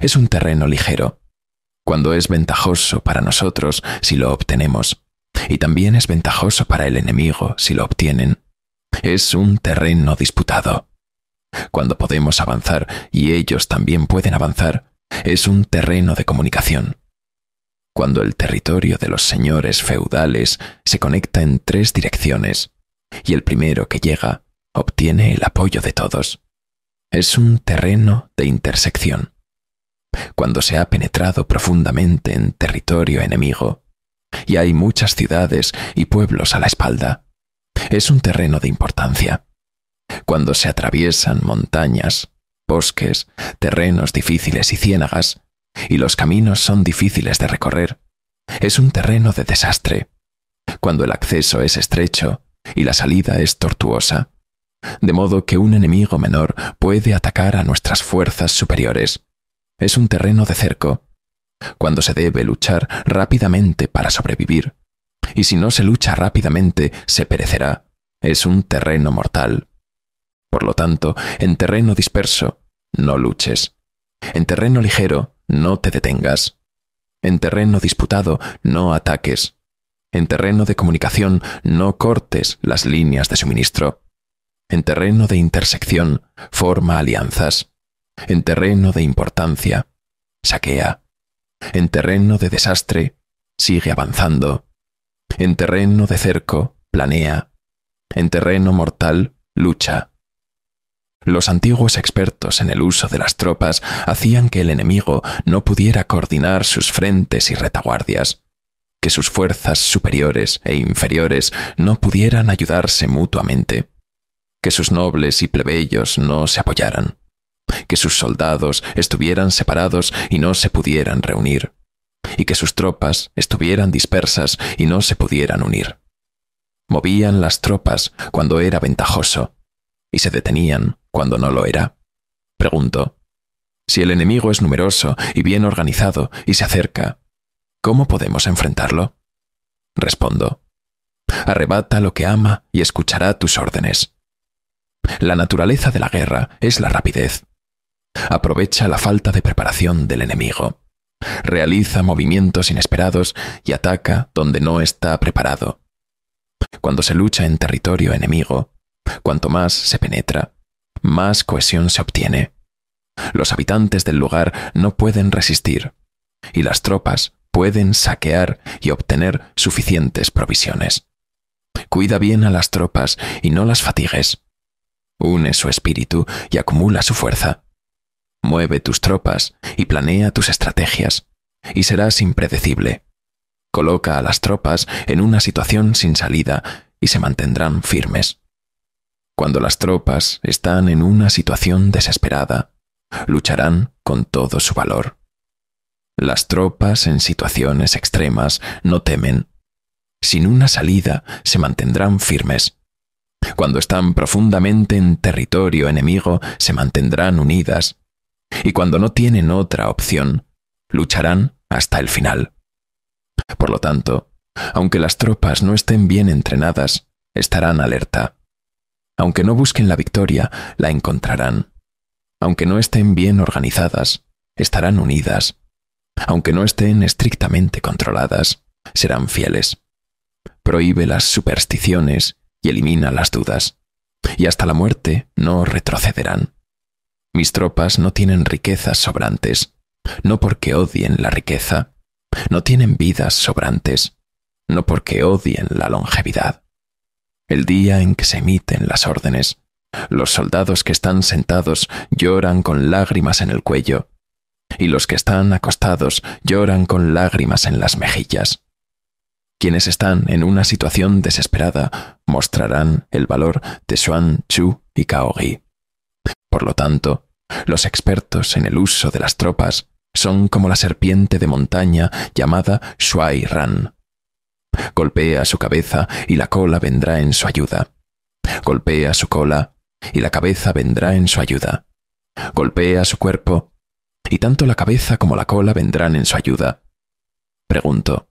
es un terreno ligero. Cuando es ventajoso para nosotros si lo obtenemos, y también es ventajoso para el enemigo si lo obtienen, es un terreno disputado. Cuando podemos avanzar y ellos también pueden avanzar, es un terreno de comunicación. Cuando el territorio de los señores feudales se conecta en tres direcciones, y el primero que llega obtiene el apoyo de todos, es un terreno de intersección. Cuando se ha penetrado profundamente en territorio enemigo, y hay muchas ciudades y pueblos a la espalda, es un terreno de importancia. Cuando se atraviesan montañas, bosques, terrenos difíciles y ciénagas, y los caminos son difíciles de recorrer, es un terreno de desastre. Cuando el acceso es estrecho y la salida es tortuosa, de modo que un enemigo menor puede atacar a nuestras fuerzas superiores. Es un terreno de cerco, cuando se debe luchar rápidamente para sobrevivir, y si no se lucha rápidamente se perecerá. Es un terreno mortal. Por lo tanto, en terreno disperso, no luches. En terreno ligero, no te detengas. En terreno disputado, no ataques. En terreno de comunicación, no cortes las líneas de suministro. En terreno de intersección, forma alianzas. En terreno de importancia, saquea. En terreno de desastre, sigue avanzando. En terreno de cerco, planea. En terreno mortal, lucha. Los antiguos expertos en el uso de las tropas hacían que el enemigo no pudiera coordinar sus frentes y retaguardias, que sus fuerzas superiores e inferiores no pudieran ayudarse mutuamente, que sus nobles y plebeyos no se apoyaran, que sus soldados estuvieran separados y no se pudieran reunir, y que sus tropas estuvieran dispersas y no se pudieran unir. Movían las tropas cuando era ventajoso, y se detenían cuando no lo era. Pregunto, si el enemigo es numeroso y bien organizado y se acerca, ¿cómo podemos enfrentarlo? Respondo, arrebata lo que ama y escuchará tus órdenes. La naturaleza de la guerra es la rapidez. Aprovecha la falta de preparación del enemigo. Realiza movimientos inesperados y ataca donde no está preparado. Cuando se lucha en territorio enemigo, cuanto más se penetra, más cohesión se obtiene. Los habitantes del lugar no pueden resistir, y las tropas pueden saquear y obtener suficientes provisiones. Cuida bien a las tropas y no las fatigues. Une su espíritu y acumula su fuerza. Mueve tus tropas y planea tus estrategias, y serás impredecible. Coloca a las tropas en una situación sin salida y se mantendrán firmes. Cuando las tropas están en una situación desesperada, lucharán con todo su valor. Las tropas en situaciones extremas no temen. Sin una salida se mantendrán firmes. Cuando están profundamente en territorio enemigo se mantendrán unidas. Y cuando no tienen otra opción, lucharán hasta el final. Por lo tanto, aunque las tropas no estén bien entrenadas, estarán alerta aunque no busquen la victoria, la encontrarán. Aunque no estén bien organizadas, estarán unidas. Aunque no estén estrictamente controladas, serán fieles. Prohíbe las supersticiones y elimina las dudas. Y hasta la muerte no retrocederán. Mis tropas no tienen riquezas sobrantes, no porque odien la riqueza, no tienen vidas sobrantes, no porque odien la longevidad el día en que se emiten las órdenes. Los soldados que están sentados lloran con lágrimas en el cuello, y los que están acostados lloran con lágrimas en las mejillas. Quienes están en una situación desesperada mostrarán el valor de Xuan Chu y Kaogi. Por lo tanto, los expertos en el uso de las tropas son como la serpiente de montaña llamada Shuai Ran, Golpea su cabeza y la cola vendrá en su ayuda. Golpea su cola y la cabeza vendrá en su ayuda. Golpea su cuerpo y tanto la cabeza como la cola vendrán en su ayuda. Pregunto,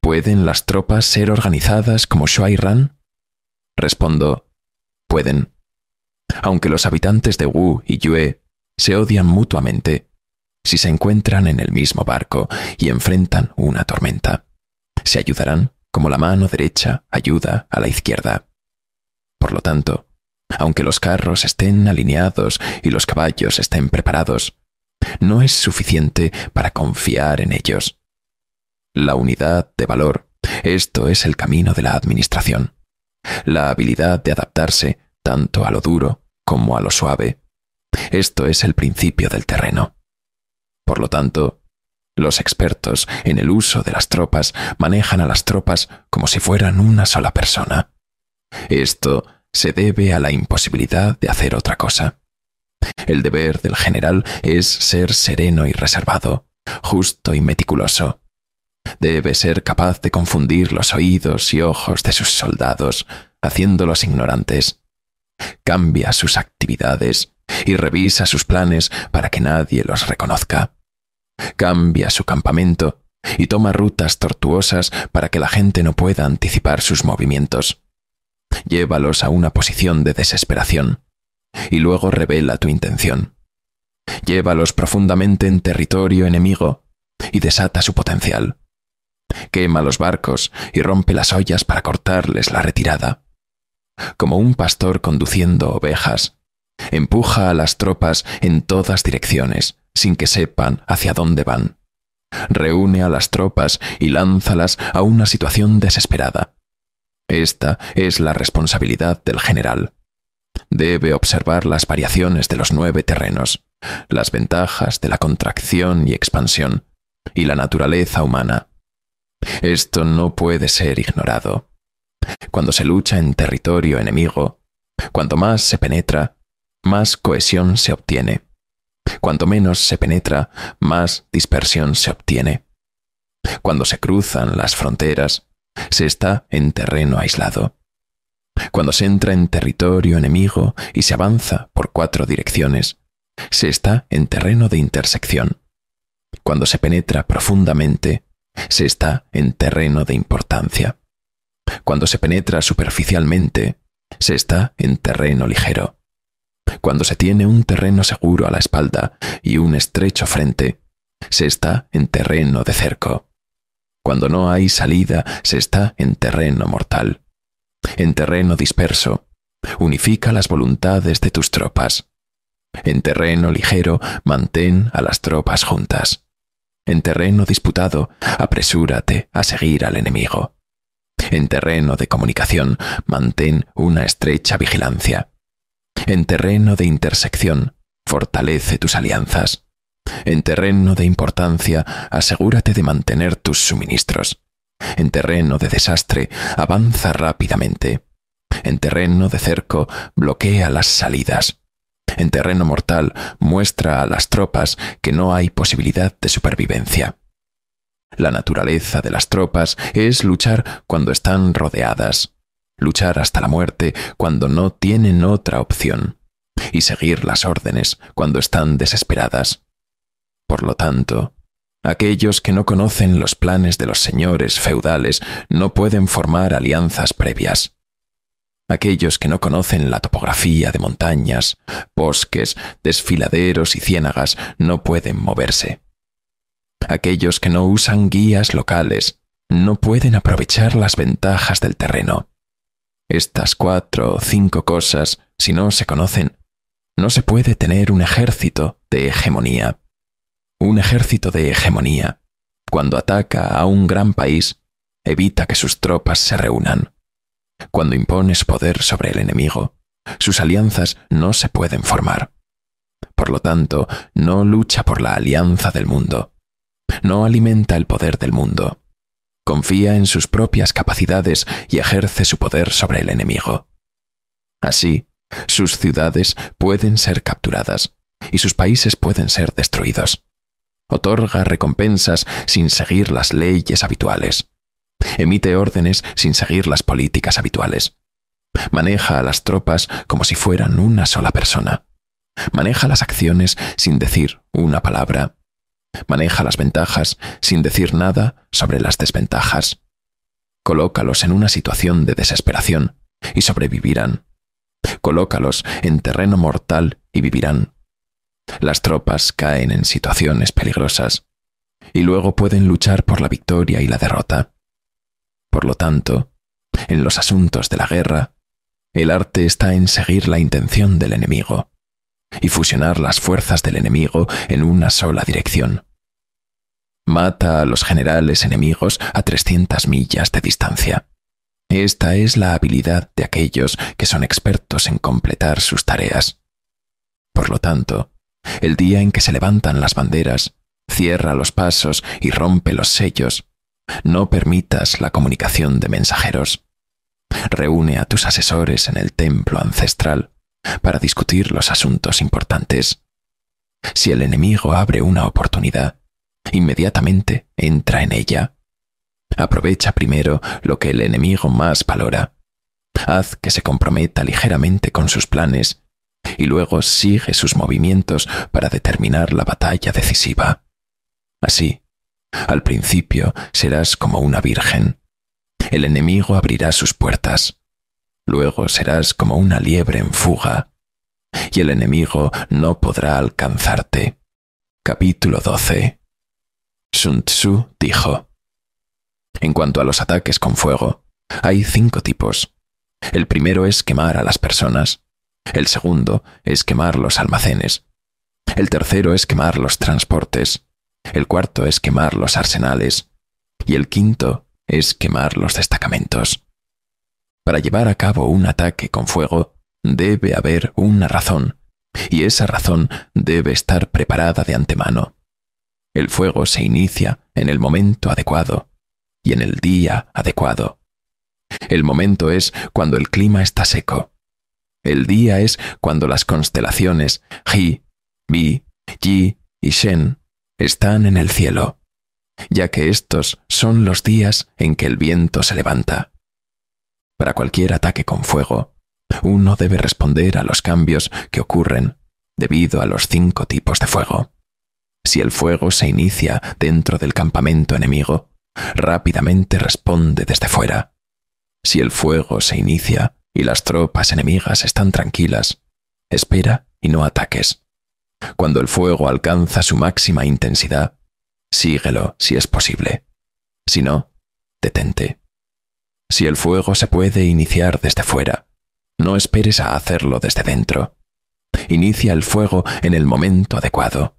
¿pueden las tropas ser organizadas como Shuai Ran? Respondo, pueden. Aunque los habitantes de Wu y Yue se odian mutuamente, si se encuentran en el mismo barco y enfrentan una tormenta, se ayudarán como la mano derecha ayuda a la izquierda. Por lo tanto, aunque los carros estén alineados y los caballos estén preparados, no es suficiente para confiar en ellos. La unidad de valor, esto es el camino de la administración. La habilidad de adaptarse tanto a lo duro como a lo suave. Esto es el principio del terreno. Por lo tanto, los expertos en el uso de las tropas manejan a las tropas como si fueran una sola persona. Esto se debe a la imposibilidad de hacer otra cosa. El deber del general es ser sereno y reservado, justo y meticuloso. Debe ser capaz de confundir los oídos y ojos de sus soldados, haciéndolos ignorantes. Cambia sus actividades y revisa sus planes para que nadie los reconozca. Cambia su campamento y toma rutas tortuosas para que la gente no pueda anticipar sus movimientos. Llévalos a una posición de desesperación y luego revela tu intención. Llévalos profundamente en territorio enemigo y desata su potencial. Quema los barcos y rompe las ollas para cortarles la retirada. Como un pastor conduciendo ovejas, empuja a las tropas en todas direcciones, sin que sepan hacia dónde van. Reúne a las tropas y lánzalas a una situación desesperada. Esta es la responsabilidad del general. Debe observar las variaciones de los nueve terrenos, las ventajas de la contracción y expansión, y la naturaleza humana. Esto no puede ser ignorado. Cuando se lucha en territorio enemigo, cuanto más se penetra, más cohesión se obtiene. Cuanto menos se penetra, más dispersión se obtiene. Cuando se cruzan las fronteras, se está en terreno aislado. Cuando se entra en territorio enemigo y se avanza por cuatro direcciones, se está en terreno de intersección. Cuando se penetra profundamente, se está en terreno de importancia. Cuando se penetra superficialmente, se está en terreno ligero. Cuando se tiene un terreno seguro a la espalda y un estrecho frente, se está en terreno de cerco. Cuando no hay salida, se está en terreno mortal. En terreno disperso, unifica las voluntades de tus tropas. En terreno ligero, mantén a las tropas juntas. En terreno disputado, apresúrate a seguir al enemigo. En terreno de comunicación, mantén una estrecha vigilancia. En terreno de intersección, fortalece tus alianzas. En terreno de importancia, asegúrate de mantener tus suministros. En terreno de desastre, avanza rápidamente. En terreno de cerco, bloquea las salidas. En terreno mortal, muestra a las tropas que no hay posibilidad de supervivencia. La naturaleza de las tropas es luchar cuando están rodeadas, luchar hasta la muerte cuando no tienen otra opción, y seguir las órdenes cuando están desesperadas. Por lo tanto, aquellos que no conocen los planes de los señores feudales no pueden formar alianzas previas. Aquellos que no conocen la topografía de montañas, bosques, desfiladeros y ciénagas no pueden moverse. Aquellos que no usan guías locales no pueden aprovechar las ventajas del terreno. Estas cuatro o cinco cosas, si no se conocen, no se puede tener un ejército de hegemonía. Un ejército de hegemonía, cuando ataca a un gran país, evita que sus tropas se reúnan. Cuando impones poder sobre el enemigo, sus alianzas no se pueden formar. Por lo tanto, no lucha por la alianza del mundo. No alimenta el poder del mundo confía en sus propias capacidades y ejerce su poder sobre el enemigo. Así, sus ciudades pueden ser capturadas y sus países pueden ser destruidos. Otorga recompensas sin seguir las leyes habituales. Emite órdenes sin seguir las políticas habituales. Maneja a las tropas como si fueran una sola persona. Maneja las acciones sin decir una palabra. Maneja las ventajas sin decir nada sobre las desventajas. Colócalos en una situación de desesperación y sobrevivirán. Colócalos en terreno mortal y vivirán. Las tropas caen en situaciones peligrosas y luego pueden luchar por la victoria y la derrota. Por lo tanto, en los asuntos de la guerra, el arte está en seguir la intención del enemigo y fusionar las fuerzas del enemigo en una sola dirección. Mata a los generales enemigos a 300 millas de distancia. Esta es la habilidad de aquellos que son expertos en completar sus tareas. Por lo tanto, el día en que se levantan las banderas, cierra los pasos y rompe los sellos, no permitas la comunicación de mensajeros. Reúne a tus asesores en el templo ancestral para discutir los asuntos importantes. Si el enemigo abre una oportunidad, inmediatamente entra en ella. Aprovecha primero lo que el enemigo más valora. Haz que se comprometa ligeramente con sus planes y luego sigue sus movimientos para determinar la batalla decisiva. Así, al principio serás como una virgen. El enemigo abrirá sus puertas. Luego serás como una liebre en fuga, y el enemigo no podrá alcanzarte. Capítulo 12 Sun Tzu dijo, En cuanto a los ataques con fuego, hay cinco tipos. El primero es quemar a las personas. El segundo es quemar los almacenes. El tercero es quemar los transportes. El cuarto es quemar los arsenales. Y el quinto es quemar los destacamentos. Para llevar a cabo un ataque con fuego, debe haber una razón, y esa razón debe estar preparada de antemano. El fuego se inicia en el momento adecuado y en el día adecuado. El momento es cuando el clima está seco. El día es cuando las constelaciones Ji, Bi, Yi y Shen están en el cielo, ya que estos son los días en que el viento se levanta. Para cualquier ataque con fuego, uno debe responder a los cambios que ocurren debido a los cinco tipos de fuego. Si el fuego se inicia dentro del campamento enemigo, rápidamente responde desde fuera. Si el fuego se inicia y las tropas enemigas están tranquilas, espera y no ataques. Cuando el fuego alcanza su máxima intensidad, síguelo si es posible. Si no, detente. Si el fuego se puede iniciar desde fuera, no esperes a hacerlo desde dentro. Inicia el fuego en el momento adecuado.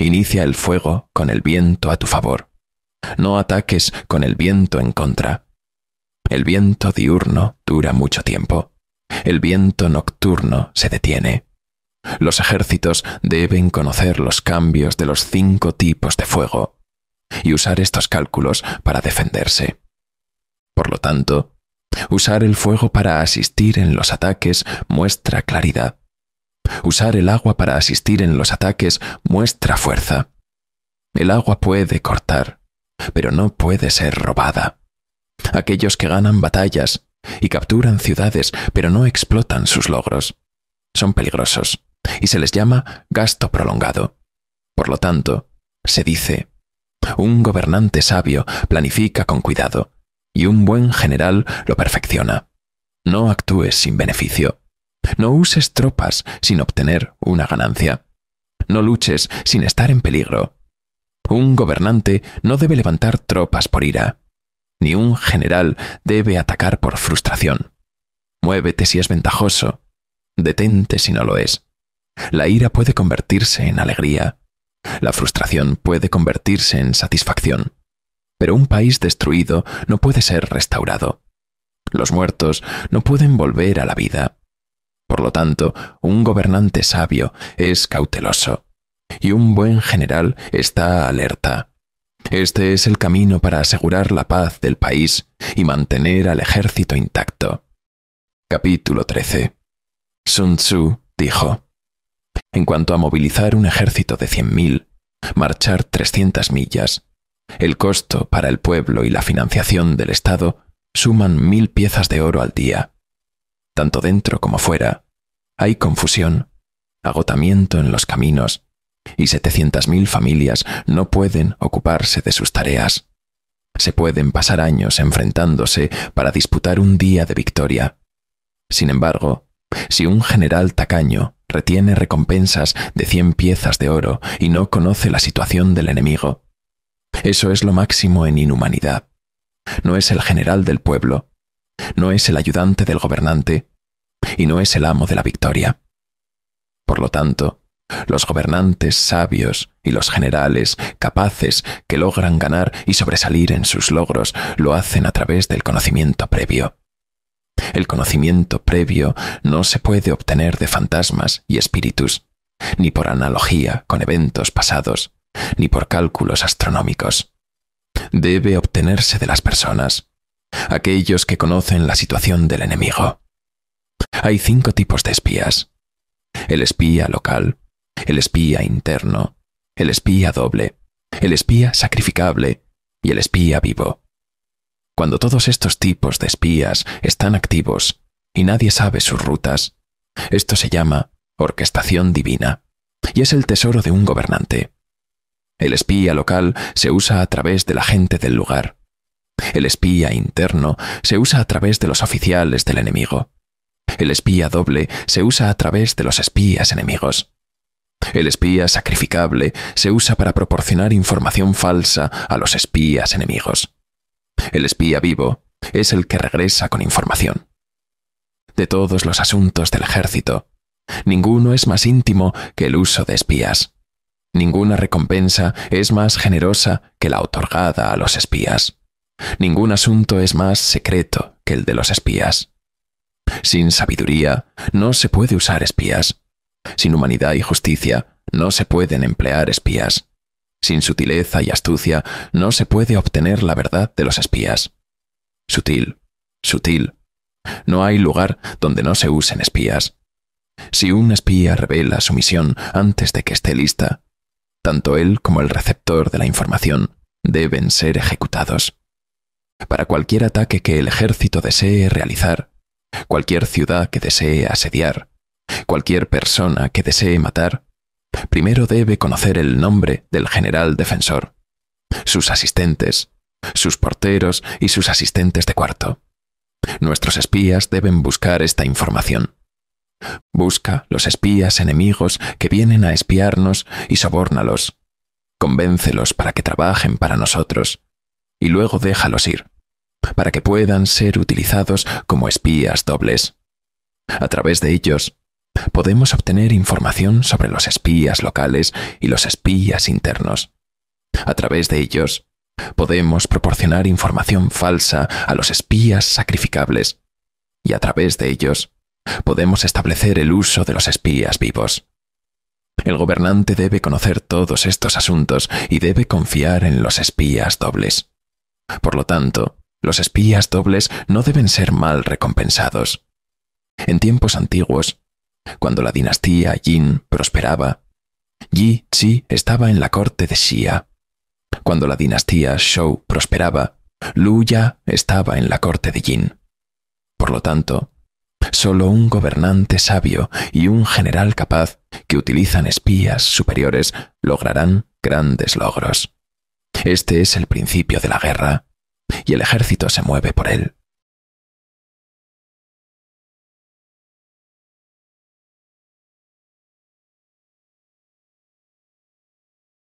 Inicia el fuego con el viento a tu favor. No ataques con el viento en contra. El viento diurno dura mucho tiempo. El viento nocturno se detiene. Los ejércitos deben conocer los cambios de los cinco tipos de fuego y usar estos cálculos para defenderse. Por lo tanto, usar el fuego para asistir en los ataques muestra claridad. Usar el agua para asistir en los ataques muestra fuerza. El agua puede cortar, pero no puede ser robada. Aquellos que ganan batallas y capturan ciudades, pero no explotan sus logros, son peligrosos y se les llama gasto prolongado. Por lo tanto, se dice, un gobernante sabio planifica con cuidado y un buen general lo perfecciona. No actúes sin beneficio. No uses tropas sin obtener una ganancia. No luches sin estar en peligro. Un gobernante no debe levantar tropas por ira, ni un general debe atacar por frustración. Muévete si es ventajoso, detente si no lo es. La ira puede convertirse en alegría, la frustración puede convertirse en satisfacción, pero un país destruido no puede ser restaurado. Los muertos no pueden volver a la vida. Por lo tanto, un gobernante sabio es cauteloso y un buen general está alerta. Este es el camino para asegurar la paz del país y mantener al ejército intacto. Capítulo 13. Sun Tzu dijo, En cuanto a movilizar un ejército de cien mil, marchar trescientas millas, el costo para el pueblo y la financiación del Estado suman mil piezas de oro al día. tanto dentro como fuera, hay confusión, agotamiento en los caminos, y 700.000 familias no pueden ocuparse de sus tareas. Se pueden pasar años enfrentándose para disputar un día de victoria. Sin embargo, si un general tacaño retiene recompensas de cien piezas de oro y no conoce la situación del enemigo, eso es lo máximo en inhumanidad. No es el general del pueblo, no es el ayudante del gobernante y no es el amo de la victoria. Por lo tanto, los gobernantes sabios y los generales capaces que logran ganar y sobresalir en sus logros lo hacen a través del conocimiento previo. El conocimiento previo no se puede obtener de fantasmas y espíritus, ni por analogía con eventos pasados, ni por cálculos astronómicos. Debe obtenerse de las personas, aquellos que conocen la situación del enemigo. Hay cinco tipos de espías. El espía local, el espía interno, el espía doble, el espía sacrificable y el espía vivo. Cuando todos estos tipos de espías están activos y nadie sabe sus rutas, esto se llama orquestación divina y es el tesoro de un gobernante. El espía local se usa a través de la gente del lugar. El espía interno se usa a través de los oficiales del enemigo. El espía doble se usa a través de los espías enemigos. El espía sacrificable se usa para proporcionar información falsa a los espías enemigos. El espía vivo es el que regresa con información. De todos los asuntos del ejército, ninguno es más íntimo que el uso de espías. Ninguna recompensa es más generosa que la otorgada a los espías. Ningún asunto es más secreto que el de los espías. Sin sabiduría no se puede usar espías. Sin humanidad y justicia no se pueden emplear espías. Sin sutileza y astucia no se puede obtener la verdad de los espías. Sutil, sutil. No hay lugar donde no se usen espías. Si un espía revela su misión antes de que esté lista, tanto él como el receptor de la información deben ser ejecutados. Para cualquier ataque que el ejército desee realizar, cualquier ciudad que desee asediar, cualquier persona que desee matar, primero debe conocer el nombre del general defensor, sus asistentes, sus porteros y sus asistentes de cuarto. Nuestros espías deben buscar esta información. Busca los espías enemigos que vienen a espiarnos y sobórnalos. Convéncelos para que trabajen para nosotros y luego déjalos ir, para que puedan ser utilizados como espías dobles. A través de ellos, podemos obtener información sobre los espías locales y los espías internos. A través de ellos, podemos proporcionar información falsa a los espías sacrificables, y a través de ellos, podemos establecer el uso de los espías vivos. El gobernante debe conocer todos estos asuntos y debe confiar en los espías dobles. Por lo tanto, los espías dobles no deben ser mal recompensados. En tiempos antiguos, cuando la dinastía Yin prosperaba, Yi Zi estaba en la corte de Xia. Cuando la dinastía Shou prosperaba, Lu Ya estaba en la corte de Yin. Por lo tanto, solo un gobernante sabio y un general capaz que utilizan espías superiores lograrán grandes logros. Este es el principio de la guerra, y el ejército se mueve por él.